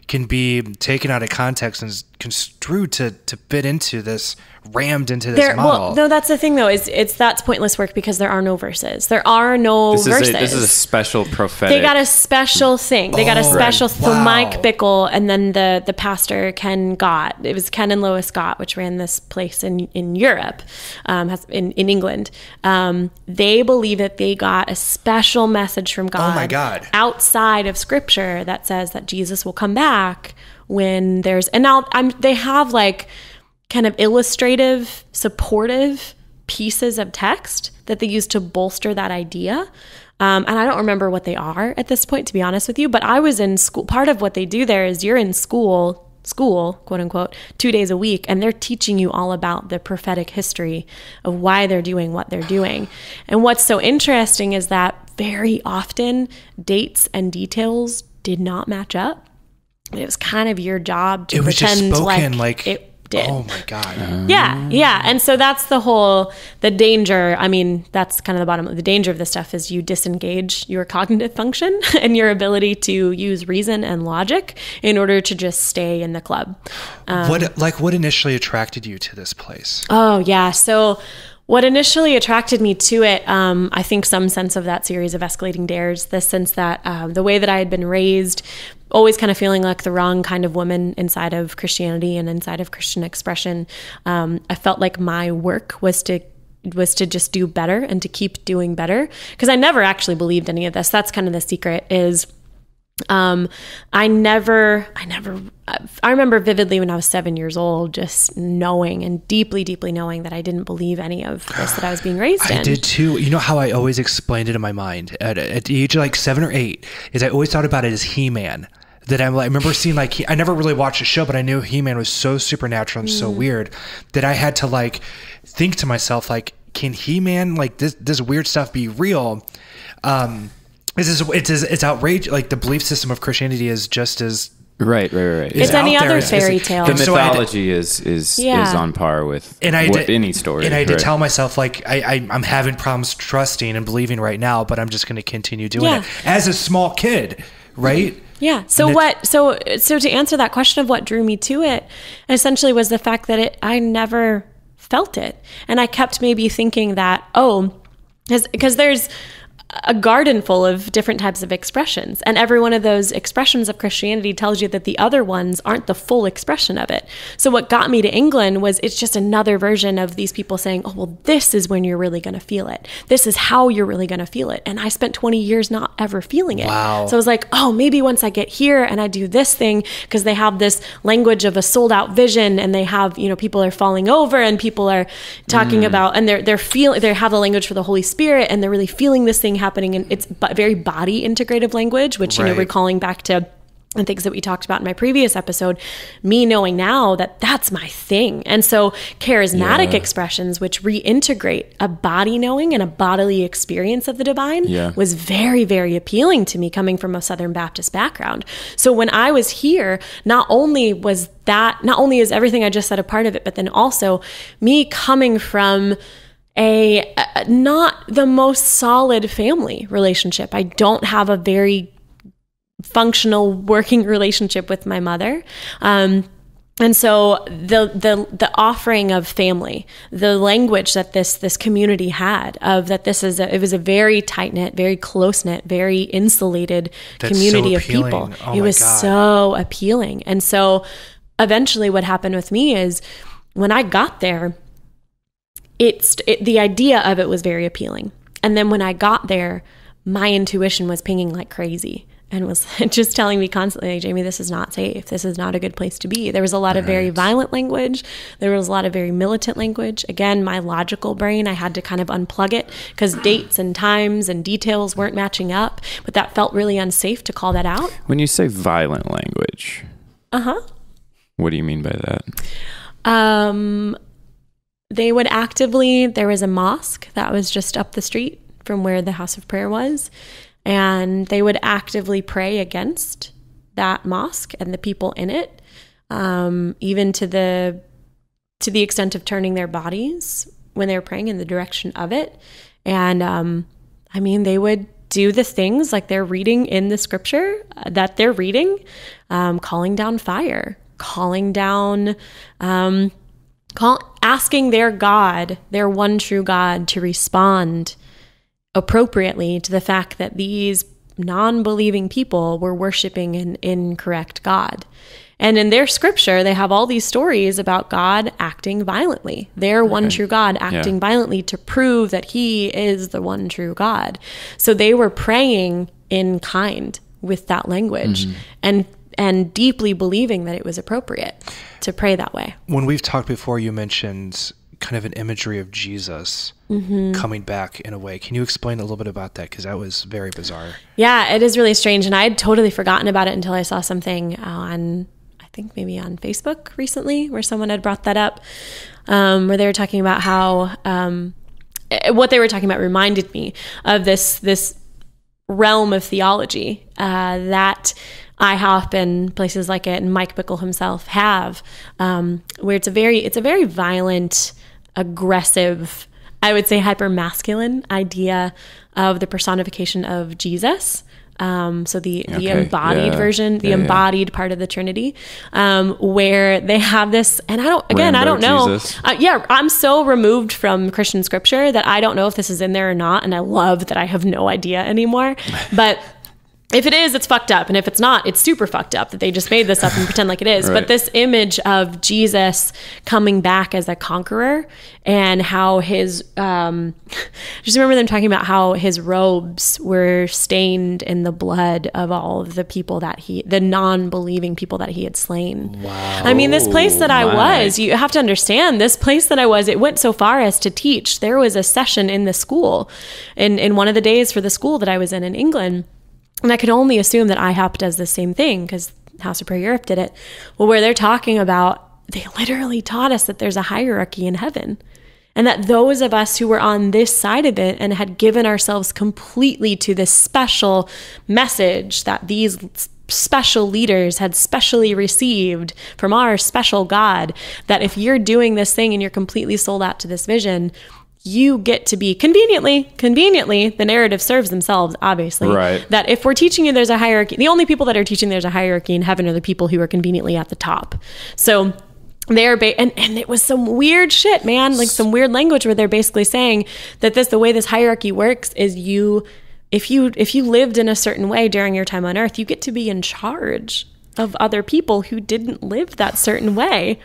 can be taken out of context and construed to to fit into this rammed into this there, model. well, no, that's the thing though. Is it's that's pointless work because there are no verses. There are no This is, verses. a, this is a special prophetic. they got a special thing. They got a Oh, special. right. So Wow. Mike Bickle and then the the pastor Ken Gott. It was Ken and Lois Gott, which ran this place in in Europe, um, has, in in England. Um, they believe that they got a special message from God. Oh my God. Outside of Scripture that says that Jesus will come back when there's and now I'm they have like kind of illustrative, supportive pieces of text that they use to bolster that idea. Um, and I don't remember what they are at this point, to be honest with you. But I was in school. Part of what they do there is you're in school, school, quote unquote, two days a week, and they're teaching you all about the prophetic history of why they're doing what they're doing. And what's so interesting is that very often dates and details did not match up. It was kind of your job to it was just pretend spoken like, like, it did. oh my god. Yeah, yeah. And so that's the whole the danger. I mean, that's kind of the bottom of the danger of this stuff is you disengage your cognitive function and your ability to use reason and logic in order to just stay in the club. Um, what like what initially attracted you to this place? Oh, yeah. So, what initially attracted me to it, um, I think some sense of that series of escalating dares, the sense that um, the way that I had been raised, always kind of feeling like the wrong kind of woman inside of Christianity and inside of Christian expression, um, I felt like my work was to was to just do better and to keep doing better because I never actually believed any of this. That's kind of the secret is um i never i never i remember vividly when i was seven years old just knowing and deeply deeply knowing that i didn't believe any of this that i was being raised in I did too. You know how I always explained it in my mind at, at the age of like seven or eight is I always thought about it as He Man. That I'm like, I remember seeing like he, I never really watched the show, but I knew He Man was so supernatural and so weird that I had to like think to myself like, can He Man like this this weird stuff be real? Um, this is it's it's, it's outrageous. Like the belief system of Christianity is just as right, right, right. It's any out there other fairy tale. the and so to- mythology is is Yeah. is on par with and I did, any story. And I had to tell myself like I, I I'm having problems trusting and believing right now, but I'm just going to continue doing Yeah. it as a small kid, right? Yeah. So what? So so to answer that question of what drew me to it, essentially was the fact that it I never felt it, and I kept maybe thinking that oh, because there's a garden full of different types of expressions. And every one of those expressions of christianity tells you that the other ones aren't the full expression of it. So what got me to england was it's just another version of these people saying oh well this is when you're really going to feel it. This is how you're really going to feel it. And i spent 20 years not ever feeling it. Wow. so I was like, oh, maybe once I get here and I do this thing, because they have this language of a sold out vision and they have, you know, people are falling over and people are talking mm. about, and they're, they're feeling, they have the language for the Holy Spirit and they're really feeling this thing happening. And it's very body integrative language, which, you know, recalling back to, and things that we talked about in my previous episode, me knowing now that that's my thing. And so charismatic expressions, which reintegrate a body knowing and a bodily experience of the divine, Yeah. was very, very appealing to me coming from a Southern Baptist background. So when I was here, not only was that, not only is everything I just said a part of it, but then also me coming from a, a not the most solid family relationship. I don't have a very functional working relationship with my mother. Um, and so the the the offering of family, the language that this this community had of that this is a, it was a very tight knit, very close knit, very insulated That's community so of people. Oh it was God. so appealing. And so eventually what happened with me is when I got there, it's it, the idea of it was very appealing. And then when I got there, my intuition was pinging like crazy. and was just telling me constantly, like, Jamie, this is not safe. This is not a good place to be. There was a lot of very violent language. There was a lot of very militant language. Again, my logical brain, I had to kind of unplug it because dates and times and details weren't matching up. But that felt really unsafe to call that out. When you say violent language, Uh huh. what do you mean by that? Um, they would actively, there was a mosque that was just up the street from where the house of prayer was, and they would actively pray against that mosque and the people in it, um, even to the to the extent of turning their bodies when they were praying in the direction of it. And um, I mean, they would do the things like they're reading in the scripture uh, that they're reading, um, calling down fire, calling down, um, call, asking their God, their one true God, to respond appropriately to the fact that these non believing people were worshiping an incorrect God. And in their scripture, they have all these stories about God acting violently, their one true God acting Yeah. violently to prove that he is the one true God. So they were praying in kind with that language mm-hmm. and and deeply believing that it was appropriate to pray that way. When we've talked before, you mentioned kind of an imagery of Jesus coming back in a way. Can you explain a little bit about that? Because that was very bizarre. Yeah, it is really strange. And I had totally forgotten about it until I saw something on, I think maybe on Facebook recently, where someone had brought that up, um, where they were talking about how um, eh, what they were talking about reminded me of this this realm of theology uh, that IHOP and places like it, and Mike Bickle himself have, um, where it's a very it's a very violent, aggressive, I would say hyper masculine idea of the personification of Jesus. Um, so the the Okay, embodied yeah, version, the yeah, yeah. embodied part of the Trinity, um, where they have this, and I don't again I don't know. Uh, yeah, I'm so removed from Christian scripture that I don't know if this is in there or not, and I love that I have no idea anymore. But if it is, it's fucked up, and if it's not, it's super fucked up that they just made this up and pretend like it is. Right. But this image of Jesus coming back as a conqueror and how his, um, just remember them talking about how his robes were stained in the blood of all of the people that he, the non-believing people that he had slain. Wow. I mean, this place that I my. was, you have to understand this place that I was, it went so far as to teach. There was a session in the school in, in one of the days for the school that I was in in England. And I can only assume that IHOP does the same thing because House of Prayer Europe did it. Well, where they're talking about, they literally taught us that there's a hierarchy in heaven. And that those of us who were on this side of it and had given ourselves completely to this special message that these special leaders had specially received from our special God, that if you're doing this thing and you're completely sold out to this vision, you get to be conveniently, conveniently, the narrative serves themselves, obviously. Right. That if we're teaching you there's a hierarchy, the only people that are teaching there's a hierarchy in heaven are the people who are conveniently at the top. So they're ba- and and it was some weird shit, man, like some weird language where they're basically saying that this the way this hierarchy works is you if you if you lived in a certain way during your time on earth, you get to be in charge of other people who didn't live that certain way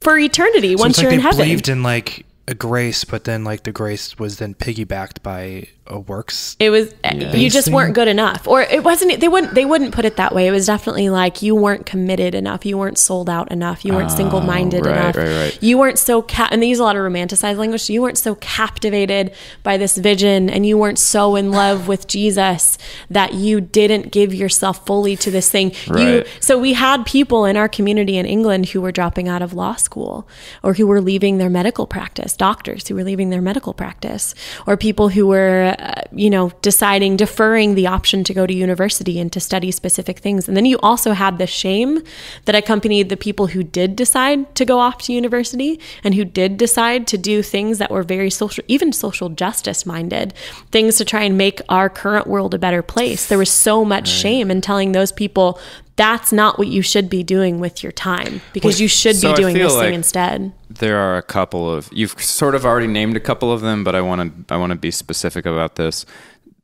for eternity So once you're like in they heaven. believed in like a grace, but then like the grace was then piggybacked by a works. It was uh, you just weren't good enough, or it wasn't. They wouldn't. They wouldn't put it that way. It was definitely like you weren't committed enough. You weren't sold out enough. You weren't ah, single minded right, enough. right, right. You weren't so ca- and they use a lot of romanticized language. So you weren't so captivated by this vision, and you weren't so in love with Jesus that you didn't give yourself fully to this thing. You so we had people in our community in England who were dropping out of law school or who were leaving their medical practice, doctors who were leaving their medical practice, or people who were, uh, you know, deciding, deferring the option to go to university and to study specific things. And then you also had the shame that accompanied the people who did decide to go off to university and who did decide to do things that were very social, even social justice minded, things to try and make our current world a better place. There was so much shame in telling those people that's not what you should be doing with your time because you should so be doing this like- thing instead. There are a couple of you've sort of already named a couple of them, but I want to I want to be specific about this.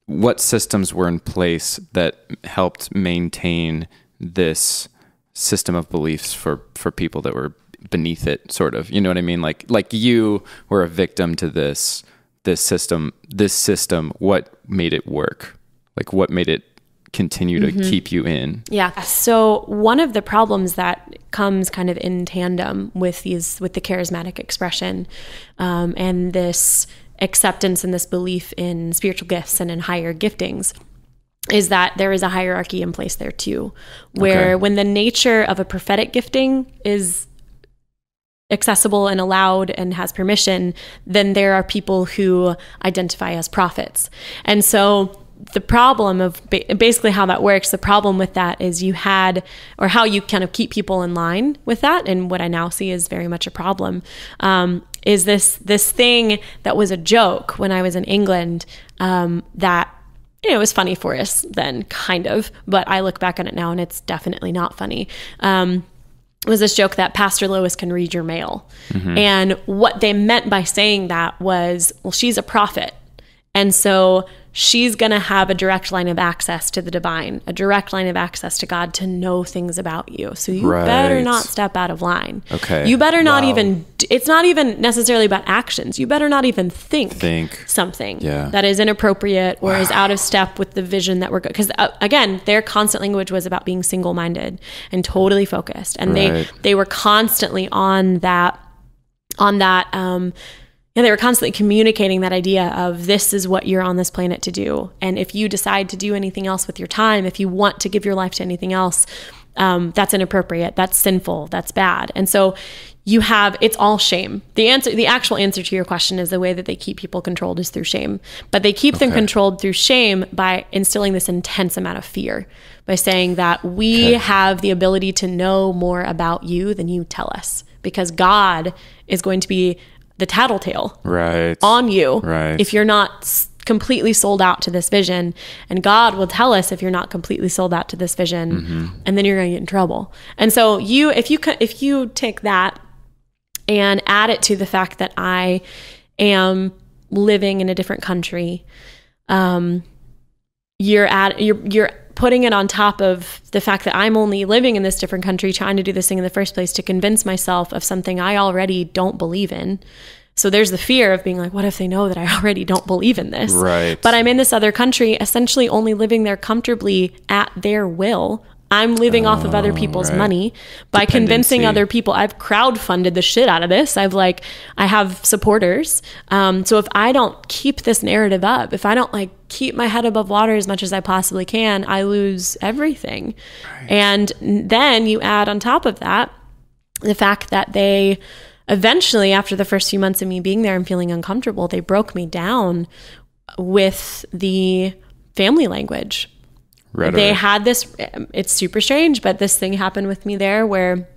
What systems were in place that helped maintain this system of beliefs for for people that were beneath it sort of? You know what i mean? Like like you were a victim to this this system this system. What made it work? Like what made it continue to keep you in. Yeah. So one of the problems that comes kind of in tandem with these with the charismatic expression um, and this acceptance and this belief in spiritual gifts and in higher giftings is that there is a hierarchy in place there too, where Okay. when the nature of a prophetic gifting is accessible and allowed and has permission, then there are people who identify as prophets. And so the problem of ba- basically how that works, the problem with that is you had, or how you kind of keep people in line with that, and what I now see is very much a problem, um, is this this thing that was a joke when I was in England um, that you know, it was funny for us then, kind of, but I look back on it now and it's definitely not funny. Um, was this joke that Pastor Lois can read your mail. And what they meant by saying that was, well, she's a prophet. And so she's going to have a direct line of access to the divine, a direct line of access to God to know things about you. So you better not step out of line. Okay. You better not even, it's not even necessarily about actions. You better not even think, Think. something Yeah. that is inappropriate or is out of step with the vision that we're because uh, again their constant language was about being single-minded and totally focused and they they were constantly on that on that um yeah, they were constantly communicating that idea of this is what you're on this planet to do. And if you decide to do anything else with your time, if you want to give your life to anything else, um, that's inappropriate, that's sinful, that's bad. And so you have it's all shame. The answer the actual answer to your question is the way that they keep people controlled is through shame. But they keep them controlled through shame by instilling this intense amount of fear. By saying that we have the ability to know more about you than you tell us. Because God is going to be the tattletale Right. on you Right. if you're not completely sold out to this vision and god will tell us if you're not completely sold out to this vision Mm-hmm. and then you're going to get in trouble and so you if you if you take that and add it to the fact that i am living in a different country um you're at you're you're putting it on top of the fact that I'm only living in this different country trying to do this thing in the first place to convince myself of something I already don't believe in. So there's the fear of being like, what if they know that I already don't believe in this? Right. But I'm in this other country, essentially only living there comfortably at their will. I'm living off of other people's right. money by convincing other people. I've crowdfunded the shit out of this. I've like, I have supporters. Um, so if I don't keep this narrative up, if I don't like keep my head above water as much as I possibly can, I lose everything. And then you add on top of that the fact that they eventually, after the first few months of me being there and feeling uncomfortable, they broke me down with the family language Rhetoric. they had this it's super strange but this thing happened with me there where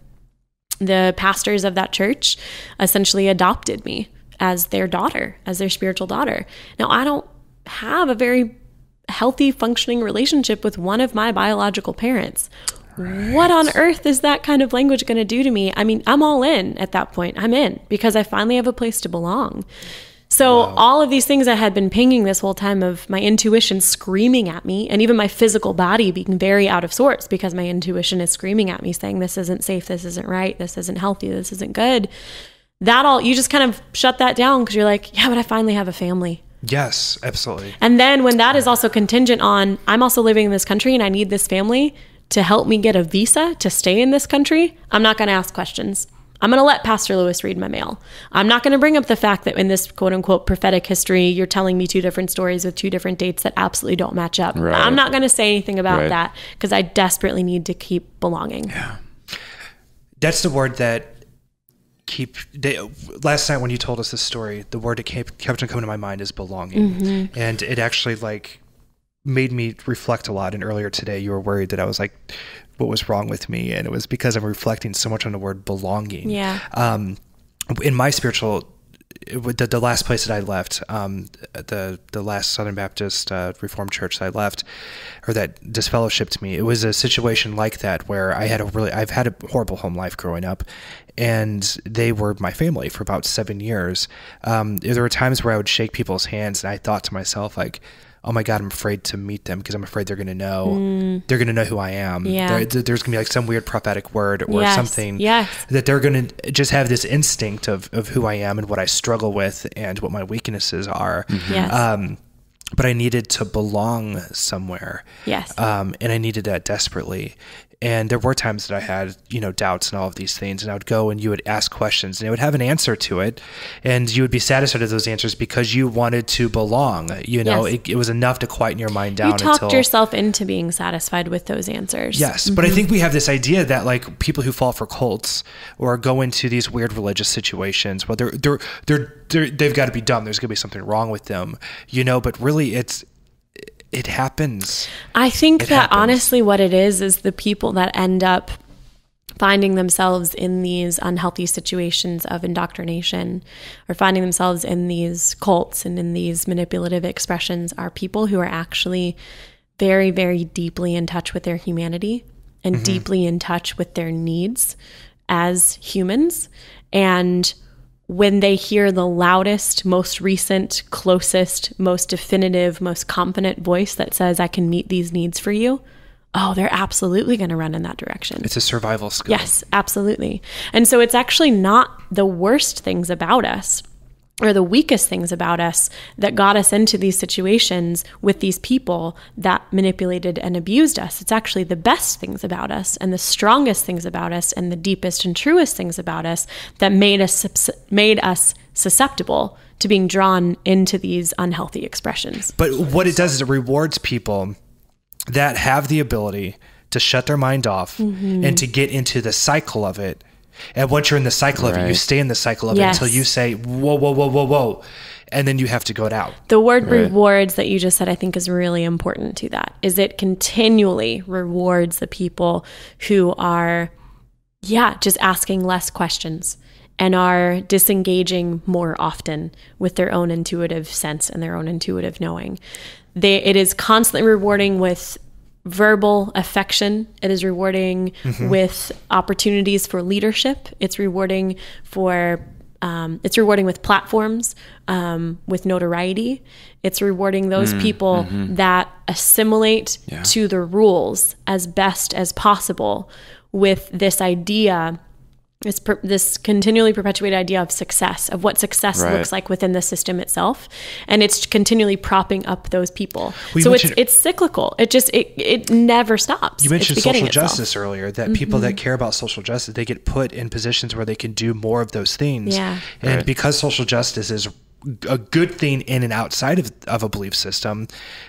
the pastors of that church essentially adopted me as their daughter as their spiritual daughter. Now i don't have a very healthy functioning relationship with one of my biological parents. What on earth is that kind of language going to do to me? I mean i'm all in at that point. I'm in because i finally have a place to belong so all of these things that had been pinging this whole time of my intuition screaming at me and even my physical body being very out of sorts because my intuition is screaming at me saying this isn't safe, this isn't right, this isn't healthy, this isn't good. That all you just kind of shut that down because you're like, yeah, but I finally have a family. Yes, absolutely. And then when that is also contingent on I'm also living in this country and I need this family to help me get a visa to stay in this country, I'm not going to ask questions. I'm going to let Pastor Lois read my mail. I'm not going to bring up the fact that in this quote unquote prophetic history, you're telling me two different stories with two different dates that absolutely don't match up. Right. I'm not going to say anything about Right. that because I desperately need to keep belonging. Yeah. That's the word that keep. They, last night when you told us this story, the word that kept, kept on coming to my mind is belonging, mm-hmm. and it actually like made me reflect a lot. And earlier today, you were worried that I was like, "What was wrong with me?" And it was because I'm reflecting so much on the word belonging. Yeah. Um, in my spiritual. it The, the last place that I left, um, the the last Southern Baptist uh, Reformed Church that I left, or that disfellowshipped me, it was a situation like that where I had a really, I've had a horrible home life growing up, and they were my family for about seven years. Um, there were times where I would shake people's hands, and I thought to myself like, "Oh my God, I'm afraid to meet them because I'm afraid they're going to know, they're going to know who I am. Yeah. There- there's going to be like some weird prophetic word or Yes, something yes. that they're going to just have this instinct of, of who I am and what I struggle with and what my weaknesses are. Yes. Um, but I needed to belong somewhere. Yes. Um, and I needed that desperately. And there were times that I had, you know, doubts and all of these things. And I would go and you would ask questions and they would have an answer to it. And you would be satisfied with those answers because you wanted to belong. You know, Yes. it, it was enough to quieten your mind down you talked until. yourself into being satisfied with those answers. Yes, but I mm-hmm. think we have this idea that like people who fall for cults or go into these weird religious situations, well, they're they're they're, they're they've got to be dumb. There's gonna be something wrong with them, you know. But really, it's it happens. I think It that happens. honestly, what it is is the people that end up finding themselves in these unhealthy situations of indoctrination or finding themselves in these cults and in these manipulative expressions are people who are actually very, very deeply in touch with their humanity and mm-hmm. deeply in touch with their needs as humans. And when they hear the loudest, most recent, closest, most definitive, most confident voice that says, I can meet these needs for you, oh, they're absolutely going to run in that direction. It's a survival skill. Yes, absolutely. And so it's actually not the worst things about us or the weakest things about us that got us into these situations with these people that manipulated and abused us. It's actually the best things about us and the strongest things about us and the deepest and truest things about us that made us made us susceptible to being drawn into these unhealthy expressions. But what it does is it rewards people that have the ability to shut their mind off Mm-hmm. and to get into the cycle of it. And once you're in the cycle of it, you stay in the cycle of Yes. it until you say, whoa, whoa, whoa, whoa, whoa. And then you have to go it out. The word Right. rewards that you just said, I think, is really important to that. Is it continually rewards the people who are, yeah, just asking less questions and are disengaging more often with their own intuitive sense and their own intuitive knowing. They, it is constantly rewarding with verbal affection. It is rewarding with opportunities for leadership. It's rewarding for um, it's rewarding with platforms, um, with notoriety. It's rewarding those people that assimilate Yeah. to the rules as best as possible with this idea, this, per, this continually perpetuated idea of success, of what success Right. looks like within the system itself. And it's continually propping up those people. We so it's, it's cyclical. It just, it, it never stops. You mentioned It's begetting social itself. justice earlier, that people Mm-hmm. that care about social justice, they get put in positions where they can do more of those things. Yeah. And Right. because social justice is a good thing in and outside of, of a belief system,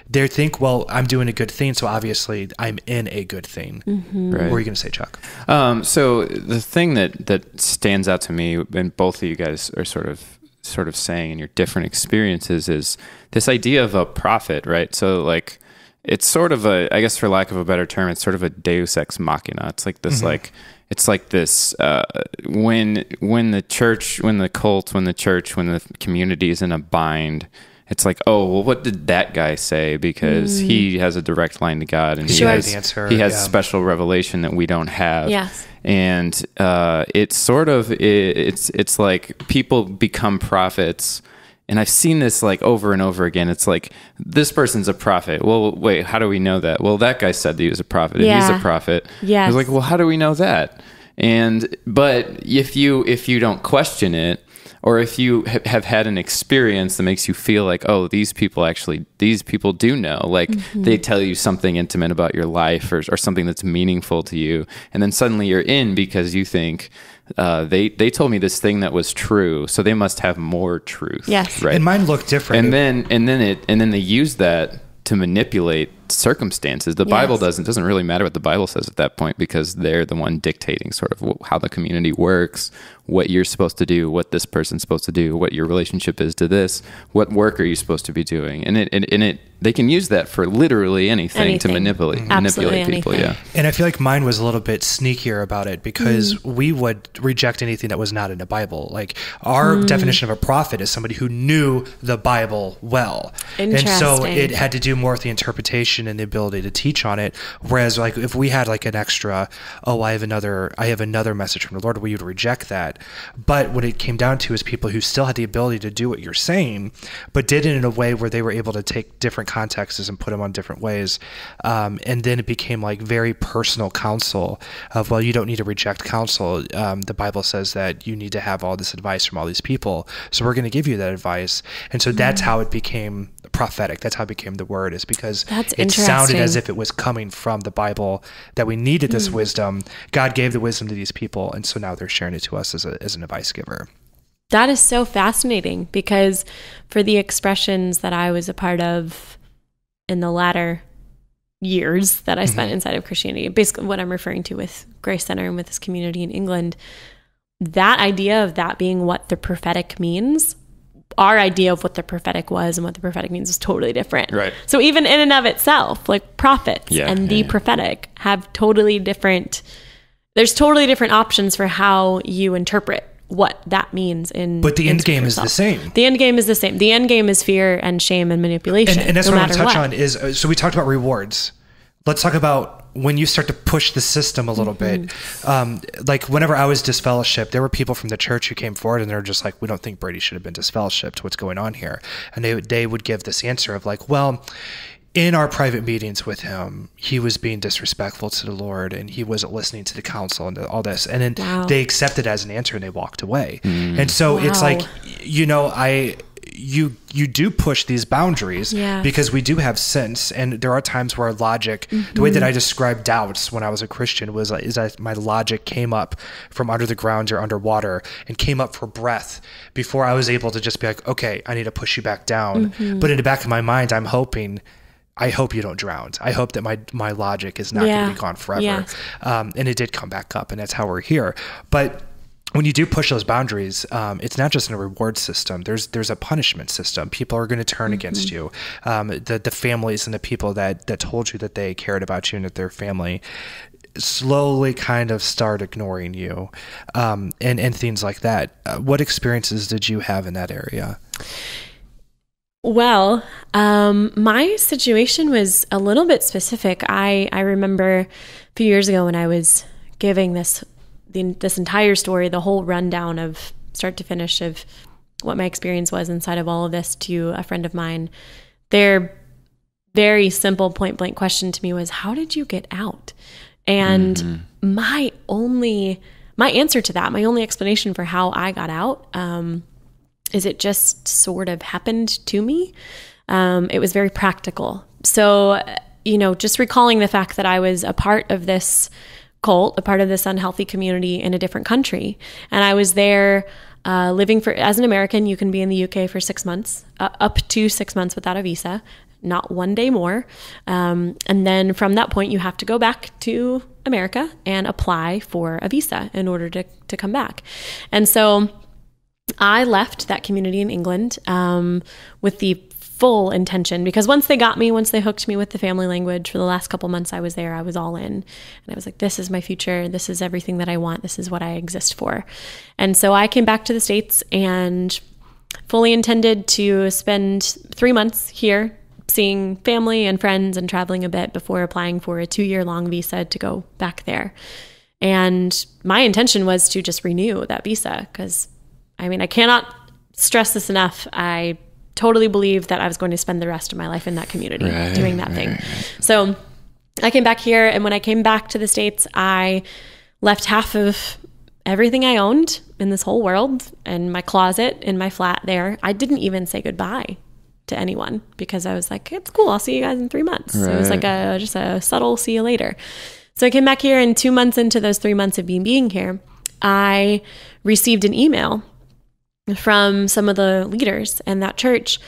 they think, well, I'm doing a good thing, so obviously I'm in a good thing. Mm-hmm. What Right. were you going to say, Chuck? Um, so the thing that that stands out to me, and both of you guys are sort of sort of saying in your different experiences, is this idea of a prophet, right? So like, it's sort of a, I guess for lack of a better term, it's sort of a Deus ex machina. It's like this, like it's like this uh, when when the church, when the cult, when the church, when the community is in a bind. It's like, oh, well, what did that guy say? Because he has a direct line to God, and he Sure. has The answer, he has yeah. special revelation that we don't have Yes. and uh, it's sort of it, it's it's like people become prophets and i've seen this like over and over again. It's like this person's a prophet. Well wait how do we know that? Well that guy said that he was a prophet and he's a prophet. Yeah. i was like well how do we know that? And but if you if you don't question it or if you ha- have had an experience that makes you feel like oh these people actually these people do know like mm-hmm. they tell you something intimate about your life or, or something that's meaningful to you and then suddenly you're in because you think uh, they they told me this thing that was true so they must have more truth Yes. right And mine looked different. and then and then it and then they use that to manipulate circumstances. The Bible doesn't doesn't really matter what the Bible says at that point because they're the one dictating sort of how the community works, what you're supposed to do, what this person's supposed to do, what your relationship is to this, what work are you supposed to be doing, and it and, and it they can use that for literally anything, to Anything. manipulate Absolutely manipulate people. anything. Yeah. And I feel like mine was a little bit sneakier about it because Mm. we would reject anything that was not in the Bible. Like our Mm. definition of a prophet is somebody who knew the Bible well. And so it had to do more with the interpretation and the ability to teach on it. Whereas like if we had like an extra, oh, I have another I have another message from the Lord, we would reject that. But what it came down to is people who still had the ability to do what you're saying, but did it in a way where they were able to take different contexts and put them on different ways. Um, and then it became like very personal counsel of, well, you don't need to reject counsel. Um, the Bible says that you need to have all this advice from all these people. So we're going to give you that advice. And so that's how it became prophetic. That's how it became the word, is because That's it sounded as if it was coming from the Bible that we needed this hmm. wisdom. God gave the wisdom to these people, and so now they're sharing it to us as, a, as an advice giver. That is so fascinating because for the expressions that I was a part of in the latter years that I mm-hmm. spent inside of Christianity, basically what I'm referring to with Grace Center and with this community in England, that idea of that being what the prophetic means, our idea of what the prophetic was and what the prophetic means is totally different. Right. So even in and of itself, like prophets Yeah, and the yeah, yeah. prophetic have totally different there's totally different options for how you interpret what that means in But the in end game scripture is the same. The end game is the same. The end game is fear and shame and manipulation. And, and that's no what I want to touch what. on is uh, so we talked about rewards. Let's talk about when you start to push the system a little bit. Mm-hmm. Um, like whenever I was disfellowshipped, there were people from the church who came forward and they're just like, "We don't think Brady should have been disfellowshipped. What's going on here?" And they they would give this answer of like, "Well." In our private meetings with him, he was being disrespectful to the Lord and he wasn't listening to the council and all this. And then Wow. they accepted as an answer and they walked away. And so it's like, you know, I you you do push these boundaries Yeah. because we do have sense and there are times where our logic the way that mm-hmm. i described doubts when i was a christian was uh, is that my logic came up from under the ground or underwater and came up for breath before i was able to just be like okay i need to push you back down mm-hmm. but in the back of my mind i'm hoping I hope you don't drown. I hope that my my logic is not going to be gone forever. Yes. Um, and it did come back up, and that's how we're here. But when you do push those boundaries, um, it's not just in a reward system. There's there's a punishment system. People are going to turn against you. Um, the the families and the people that that told you that they cared about you and that their family slowly kind of start ignoring you, um, and and things like that. Uh, what experiences did you have in that area? Well, um, my situation was a little bit specific. I, I remember a few years ago when I was giving this the, this entire story, the whole rundown of start to finish of what my experience was inside of all of this to a friend of mine. Their very simple point blank question to me was, "How did you get out?" And my only my answer to that, my only explanation for how I got out. Um, is it just sort of happened to me. Um, it was very practical. So, you know, just recalling the fact that I was a part of this cult, a part of this unhealthy community in a different country, and I was there. Uh, living for as an American, you can be in the UK for six months, uh, up to six months without a visa, not one day more. Um, and then from that point, you have to go back to America and apply for a visa in order to to come back. And so, I left that community in England um, with the full intention because once they got me, once they hooked me with the family language for the last couple months I was there, I was all in. And I was like, this is my future. This is everything that I want. This is what I exist for. And so I came back to the States and fully intended to spend three months here seeing family and friends and traveling a bit before applying for a two year long visa to go back there. And my intention was to just renew that visa because I mean, I cannot stress this enough. I totally believed that I was going to spend the rest of my life in that community Right, doing that thing. So I came back here, and when I came back to the States, I left half of everything I owned in this whole world in my closet, in my flat there. I didn't even say goodbye to anyone because I was like, it's cool. I'll see you guys in three months. So it was like a just a subtle see you later. So I came back here, and two months into those three months of being being here, I received an email from some of the leaders in that church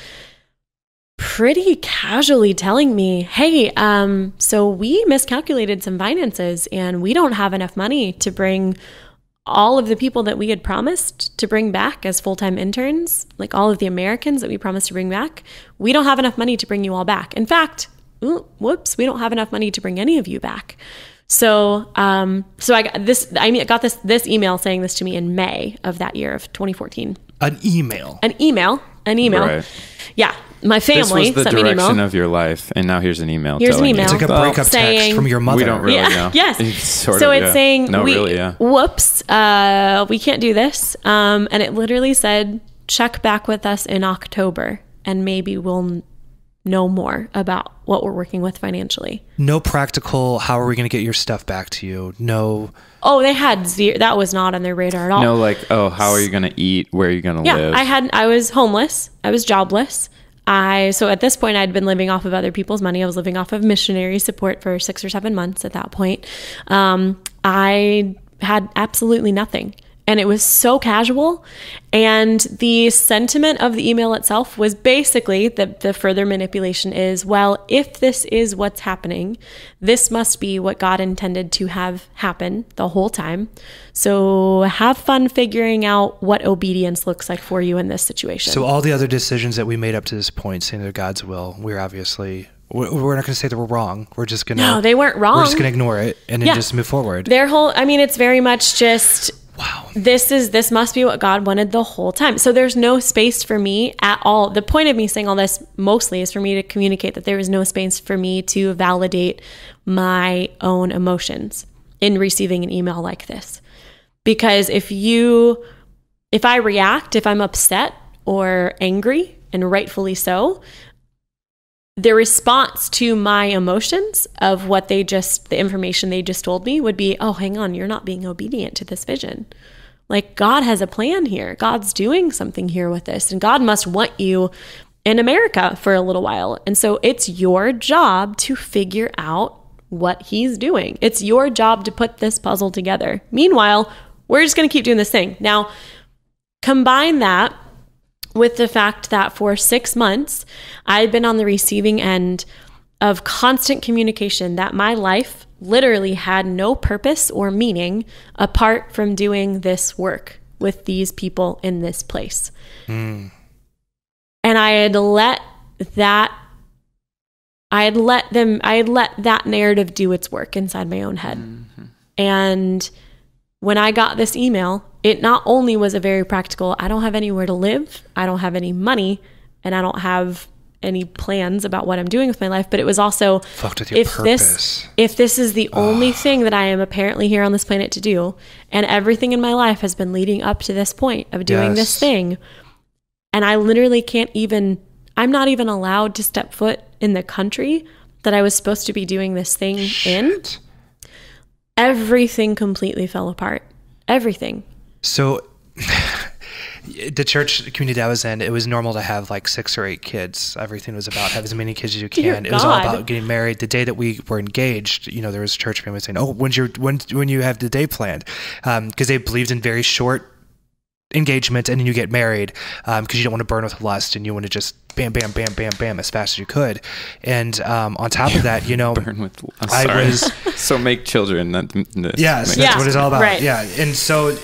pretty casually telling me, "Hey, um, so we miscalculated some finances, and we don't have enough money to bring all of the people that we had promised to bring back as full time interns, like all of the Americans that we promised to bring back. We don't have enough money to bring you all back. In fact, ooh, whoops, we don't have enough money to bring any of you back." So, um, so I got this. I mean, I got this this email saying this to me in May of that year of 2014. An email. An email, an email. Right. Yeah, my This family was the sent me an direction email. of your life, and now here's an email. Here's an telling you. email. It's like a Well, breakup text from your mother. We don't really yeah. know. Yes. Sort so of, it's yeah. saying, no, we, really, yeah. whoops, uh, we can't do this. Um, and it literally said, check back with us in October, and maybe we'll n- know more about what we're working with financially. No practical. How are we going to get your stuff back to you? No. Oh, they had zero. That was not on their radar at all. No, like, oh, how are you gonna eat? Where are you gonna yeah, live? I had. I was homeless. I was jobless. I so at this point I'd been living off of other people's money. I was living off of missionary support for six or seven months at that point. Um, I had absolutely nothing. And it was so casual. And the sentiment of the email itself was basically the, the further manipulation is well, if this is what's happening, this must be what God intended to have happen the whole time. So have fun figuring out what obedience looks like for you in this situation. So all the other decisions that we made up to this point, saying they're God's will, we're obviously we're we're not going to say that we're wrong. We're just going to No, they weren't wrong. We're just going to ignore it and then Yeah. just move forward. Their whole I mean it's very much just wow. this is this must be what God wanted the whole time. So there's no space for me at all. The point of me saying all this mostly is for me to communicate that there is no space for me to validate my own emotions in receiving an email like this. Because if you if I react, if I'm upset or angry and rightfully so, the response to my emotions of what they just the information they just told me would be oh hang on you're not being obedient to this vision. Like god has a plan here. God's doing something here with this and god must want you in america for a little while. And so it's your job to figure out what he's doing. It's your job to put this puzzle together. Meanwhile we're just going to keep doing this thing. Now combine that with the fact that for six months, I had been on the receiving end of constant communication that my life literally had no purpose or meaning apart from doing this work with these people in this place. And I had let that I had let them I had let that narrative do its work inside my own head. Mm-hmm. And when I got this email, it not only was a very practical, I don't have anywhere to live, I don't have any money, and I don't have any plans about what I'm doing with my life, but it was also Fucked with your if purpose. this if this is the only thing that I am apparently here on this planet to do, and everything in my life has been leading up to this point of doing this thing, and I literally can't even I'm not even allowed to step foot in the country that I was supposed to be doing this thing in everything completely fell apart. Everything. So the church community I was in, it was normal to have like six or eight kids. Everything was about have as many kids as you Dear can. It was all about getting married. The day that we were engaged, you know, there was church family saying, "Oh, when's your when when you have the day planned?" Because they believed in very short engagement and then you get married because you don't want to burn with lust and you want to just bam, bam, bam, bam, bam as fast as you could. And um, on top of that, you know, Burn with. I'm I was- so make children. That, this Yes, makes- that's Yeah, what it's all about. right. Yeah, and so,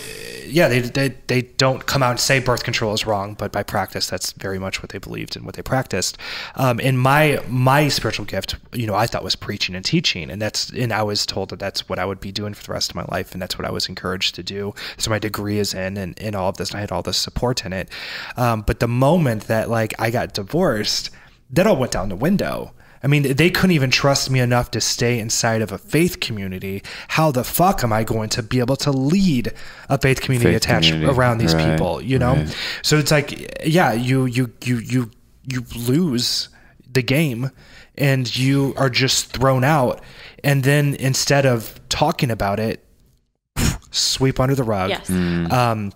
yeah, they, they they don't come out and say birth control is wrong, but by practice, that's very much what they believed and what they practiced. Um, and my my spiritual gift, you know, I thought was preaching and teaching, and that's and I was told that that's what I would be doing for the rest of my life, and that's what I was encouraged to do. So my degree is in, and, in all of this, and I had all this support in it. Um, but the moment that like I got divorced, that all went down the window. I mean, they couldn't even trust me enough to stay inside of a faith community. How the fuck am I going to be able to lead a faith community Faith attached community, around these right, people? You know, right. so it's like, yeah, you you you you you lose the game, and you are just thrown out. And then instead of talking about it, sweep under the rug Yes. um,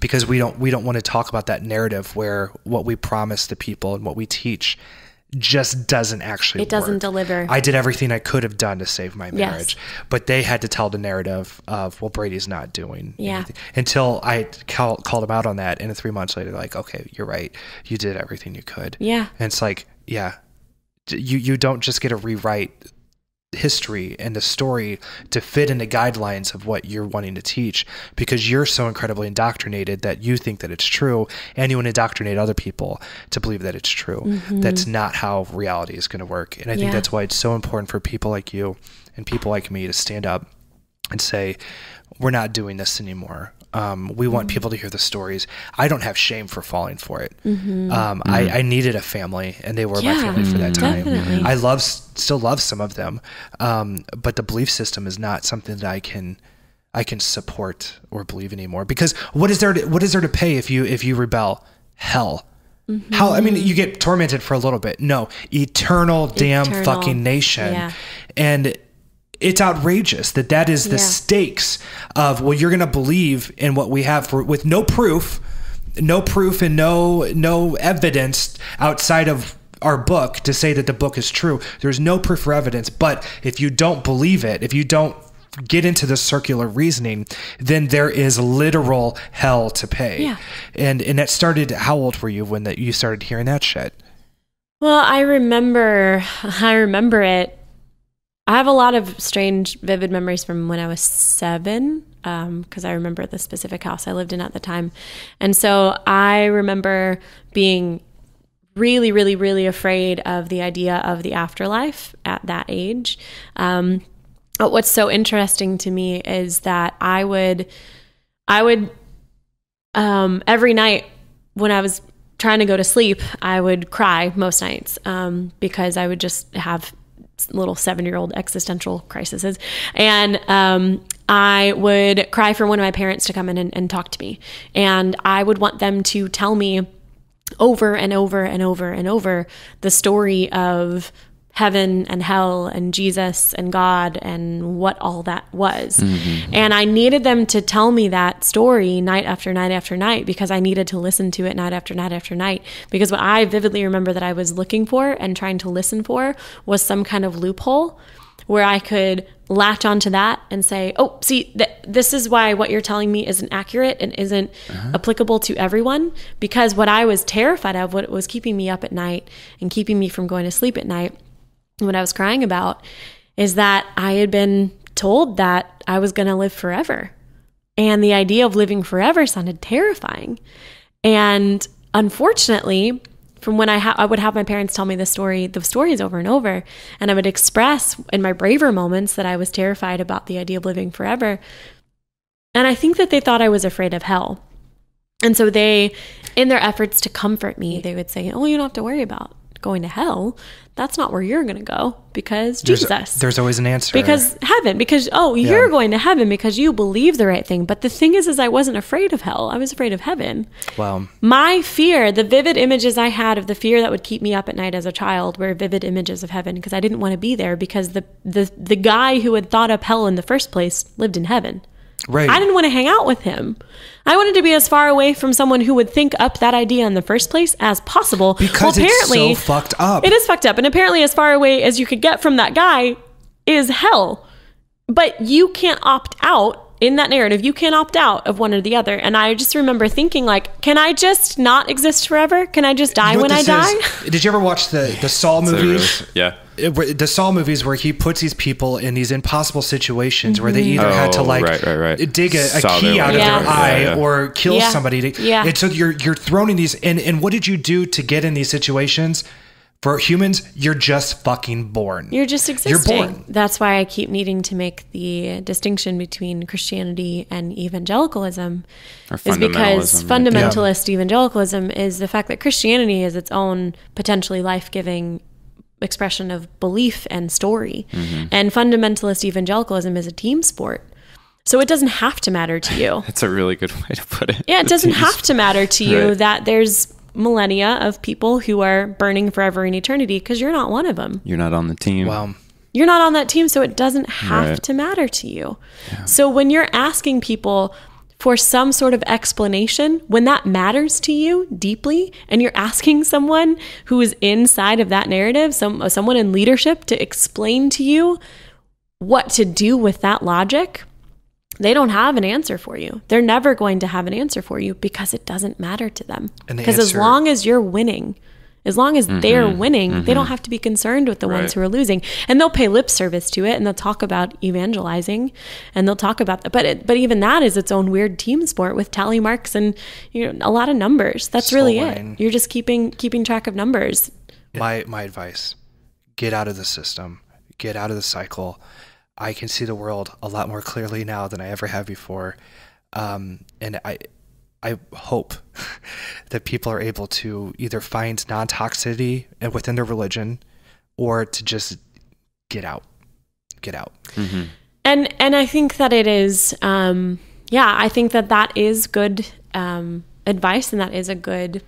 because we don't we don't want to talk about that narrative where what we promise to people and what we teach just doesn't actually It doesn't work. deliver. I did everything I could have done to save my Yes. marriage, but they had to tell the narrative of well Brady's not doing Yeah. anything until I call, called him out on that, and three months later, like okay, you're right, you did everything you could. Yeah. and it's like yeah, you you don't just get to rewrite history and the story to fit in the guidelines of what you're wanting to teach because you're so incredibly indoctrinated that you think that it's true and you want to indoctrinate other people to believe that it's true. That's not how reality is going to work. And I think Mm-hmm. Yeah. that's why it's so important for people like you and people like me to stand up and say, we're not doing this anymore. Um, we Mm-hmm. want people to hear the stories. I don't have shame for falling for it. Mm-hmm. Um, I, I needed a family, and they were my Yeah, family for that time. definitely. I love, still love some of them, um, but the belief system is not something that I can, I can support or believe anymore. Because what is there? To, what is there to pay if you if you rebel? Hell. Mm-hmm. How? I mean, you get tormented for a little bit. No, eternal, damn Eternal. fucking nation. Yeah. And it's outrageous that that is the Yeah. stakes of well, you're going to believe in what we have for with no proof. no proof and no no evidence outside of our book to say that the book is true. There's no proof or evidence. But if you don't believe it, if you don't get into the circular reasoning, then there is literal hell to pay. Yeah. And and that started. How old were you when that you started hearing that shit? Well, I remember, I remember it. I have a lot of strange, vivid memories from when I was seven, because I remember the specific house I lived in at the time. And so I remember being really, really, really afraid of the idea of the afterlife at that age. Um, but what's so interesting to me is that I would, I would, um, every night when I was trying to go to sleep, I would cry most nights um, because I would just have little seven year old existential crises. And um, I would cry for one of my parents to come in and, and talk to me. And I would want them to tell me over and over and over and over the story of heaven and hell and Jesus and God and what all that was. Mm-hmm. And I needed them to tell me that story night after night after night because I needed to listen to it night after night after night. Because what I vividly remember that I was looking for and trying to listen for was some kind of loophole where I could latch onto that and say, "Oh, see, th- this is why what you're telling me isn't accurate and isn't uh-huh. applicable to everyone." Because what I was terrified of, what was keeping me up at night and keeping me from going to sleep at night, what I was crying about, is that I had been told that I was going to live forever, and the idea of living forever sounded terrifying. And unfortunately, from when I, ha- I would have my parents tell me the story, the stories over and over, and I would express in my braver moments that I was terrified about the idea of living forever. And I think that they thought I was afraid of hell. And so they, in their efforts to comfort me, they would say, Oh, you don't have to worry about going to hell. That's not where you're going to go because There's, Jesus. there's always an answer. because heaven, because, oh, you're going to heaven because you believe the right thing. But the thing is, is I wasn't afraid of hell. I was afraid of heaven. well, My fear, the vivid images I had of the fear that would keep me up at night as a child were vivid images of heaven because I didn't want to be there because the, the, the guy who had thought up hell in the first place lived in heaven. Right. I didn't want to hang out with him. I wanted to be as far away from someone who would think up that idea in the first place as possible. because well, it's apparently, so fucked up. it is fucked up. And apparently, as far away as you could get from that guy is hell. But you can't opt out in that narrative. You can't opt out of one or the other. And I just remember thinking, like, can I just not exist forever? Can I just die You know when I die? is? Did you ever watch the the Saw So really- movies? yeah. It- the Saw movies where he puts these people in these impossible situations where they mm-hmm. either had to Oh, like right, right, right. dig a, a key out way of out. their Yeah. eye Yeah, yeah. or kill Yeah. somebody. To, Yeah. And so you're you're thrown in these and and what did you do to get in these situations? For humans, you're just fucking born. You're just existing. You're born. That's why I keep needing to make the distinction between Christianity and evangelicalism. Or is because fundamentalism, right? fundamentalist evangelicalism is the fact that Christianity is its own potentially life giving expression of belief and story. Mm-hmm. And fundamentalist evangelicalism is a team sport. So it doesn't have to matter to you. That's a really good way to put it. Yeah, it doesn't have to matter to you Right. that there's millennia of people who are burning forever in eternity because you're not one of them. You're not on the team. Wow. You're not on that team, so it doesn't have Right. to matter to you. So when you're asking people for some sort of explanation, when that matters to you deeply, and you're asking someone who is inside of that narrative, some someone in leadership to explain to you what to do with that logic, they don't have an answer for you. They're never going to have an answer for you because it doesn't matter to them. And the Because as long as you're winning, as long as mm-hmm. they're winning, they mm-hmm. don't have to be concerned with the ones who are losing. And they'll pay lip service to it and they'll talk about evangelizing and they'll talk about that. But it, but even that is its own weird team sport with tally marks and you know a lot of numbers. That's really Soul it. You're just keeping keeping track of numbers. my my advice get out of the system get out of the cycle i can see the world a lot more clearly now than i ever have before. Um, and i i hope that people are able to either find non-toxicity within their religion or to just get out get out. And and I think that it is um yeah I think that that is good um advice and that is a good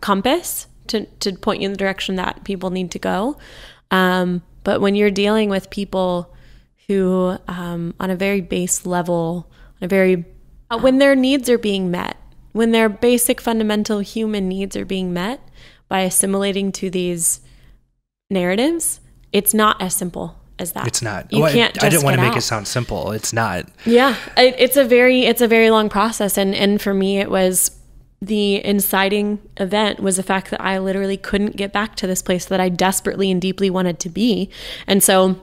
compass to to point you in the direction that people need to go. Um but when you're dealing with people who um on a very base level on a very uh, when their needs are being met when their basic fundamental human needs are being met by assimilating to these narratives, it's not as simple as that. It's not. You I- can't. Just I didn't want to make out. it sound simple. It's not. Yeah, it, it's a very it's a very long process, and and for me, it was the inciting event was the fact that I literally couldn't get back to this place that I desperately and deeply wanted to be, and so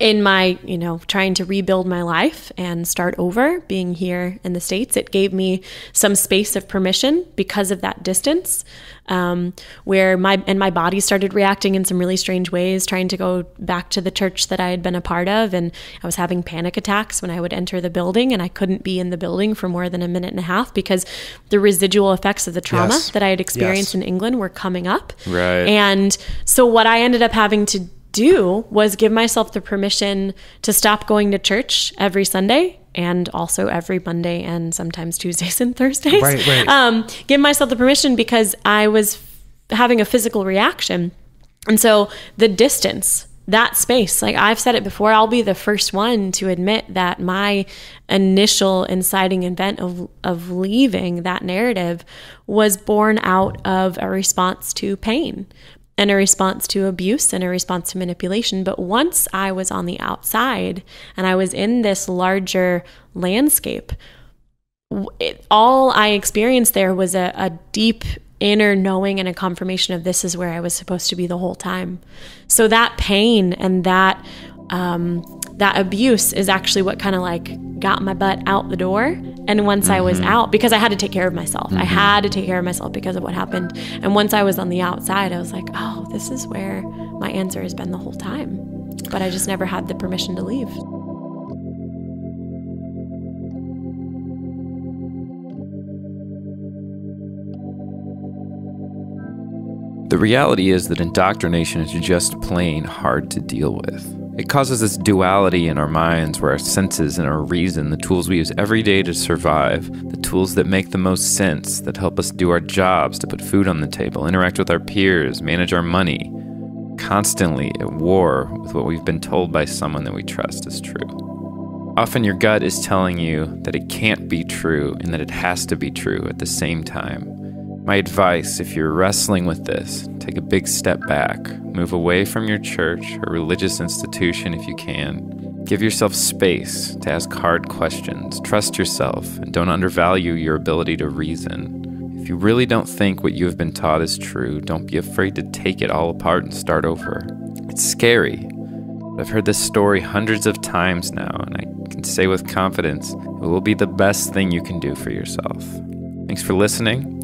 in my you know trying to rebuild my life and start over being here in the states it gave me some space of permission because of that distance um, where my and my body started reacting in some really strange ways trying to go back to the church that i had been a part of and i was having panic attacks when i would enter the building and i couldn't be in the building for more than a minute and a half because the residual effects of the trauma Yes. that i had experienced Yes. in england were coming up Right. and so what I ended up having to do was give myself the permission to stop going to church every Sunday and also every Monday and sometimes Tuesdays and Thursdays. Right, right. Um, give myself the permission because I was f- having a physical reaction. And so the distance, that space, like I've said it before, I'll be the first one to admit that my initial inciting event of, of leaving that narrative was born out of a response to pain and a response to abuse and a response to manipulation. But once I was on the outside and I was in this larger landscape, it, all I experienced there was a, a deep inner knowing and a confirmation of this is where I was supposed to be the whole time. So that pain and that um, that abuse is actually what kind of like got my butt out the door. And once I was mm-hmm. out, because I had to take care of myself, I mm-hmm. had to take care of myself because of what happened. And once I was on the outside, I was like, oh, this is where my answer has been the whole time. But I just never had the permission to leave. The reality is that indoctrination is just plain hard to deal with. It causes this duality in our minds where our senses and our reason, the tools we use every day to survive, the tools that make the most sense, that help us do our jobs, to put food on the table, interact with our peers, manage our money, constantly at war with what we've been told by someone that we trust is true. Often your gut is telling you that it can't be true and that it has to be true at the same time. My advice if you're wrestling with this, take a big step back, move away from your church or religious institution if you can. Give yourself space to ask hard questions, trust yourself, and don't undervalue your ability to reason. If you really don't think what you have been taught is true, don't be afraid to take it all apart and start over. It's scary, but I've heard this story hundreds of times now, and I can say with confidence it will be the best thing you can do for yourself. Thanks for listening.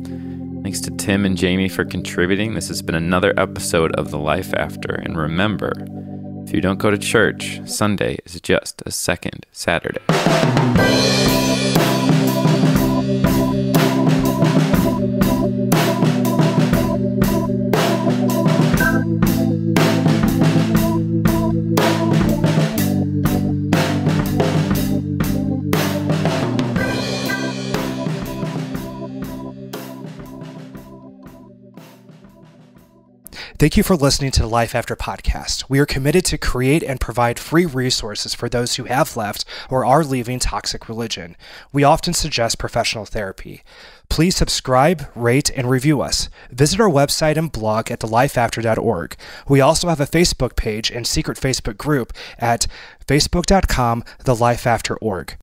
Thanks to Tim and Jamie for contributing. This has been another episode of The Life After. And remember, if you don't go to church, Sunday is just a second Saturday. Thank you for listening to the Life After podcast. We are committed to create and provide free resources for those who have left or are leaving toxic religion. We often suggest professional therapy. Please subscribe, rate, and review us. Visit our website and blog at thelifeafter.org. We also have a Facebook page and secret Facebook group at facebook.com thelifeafterorg.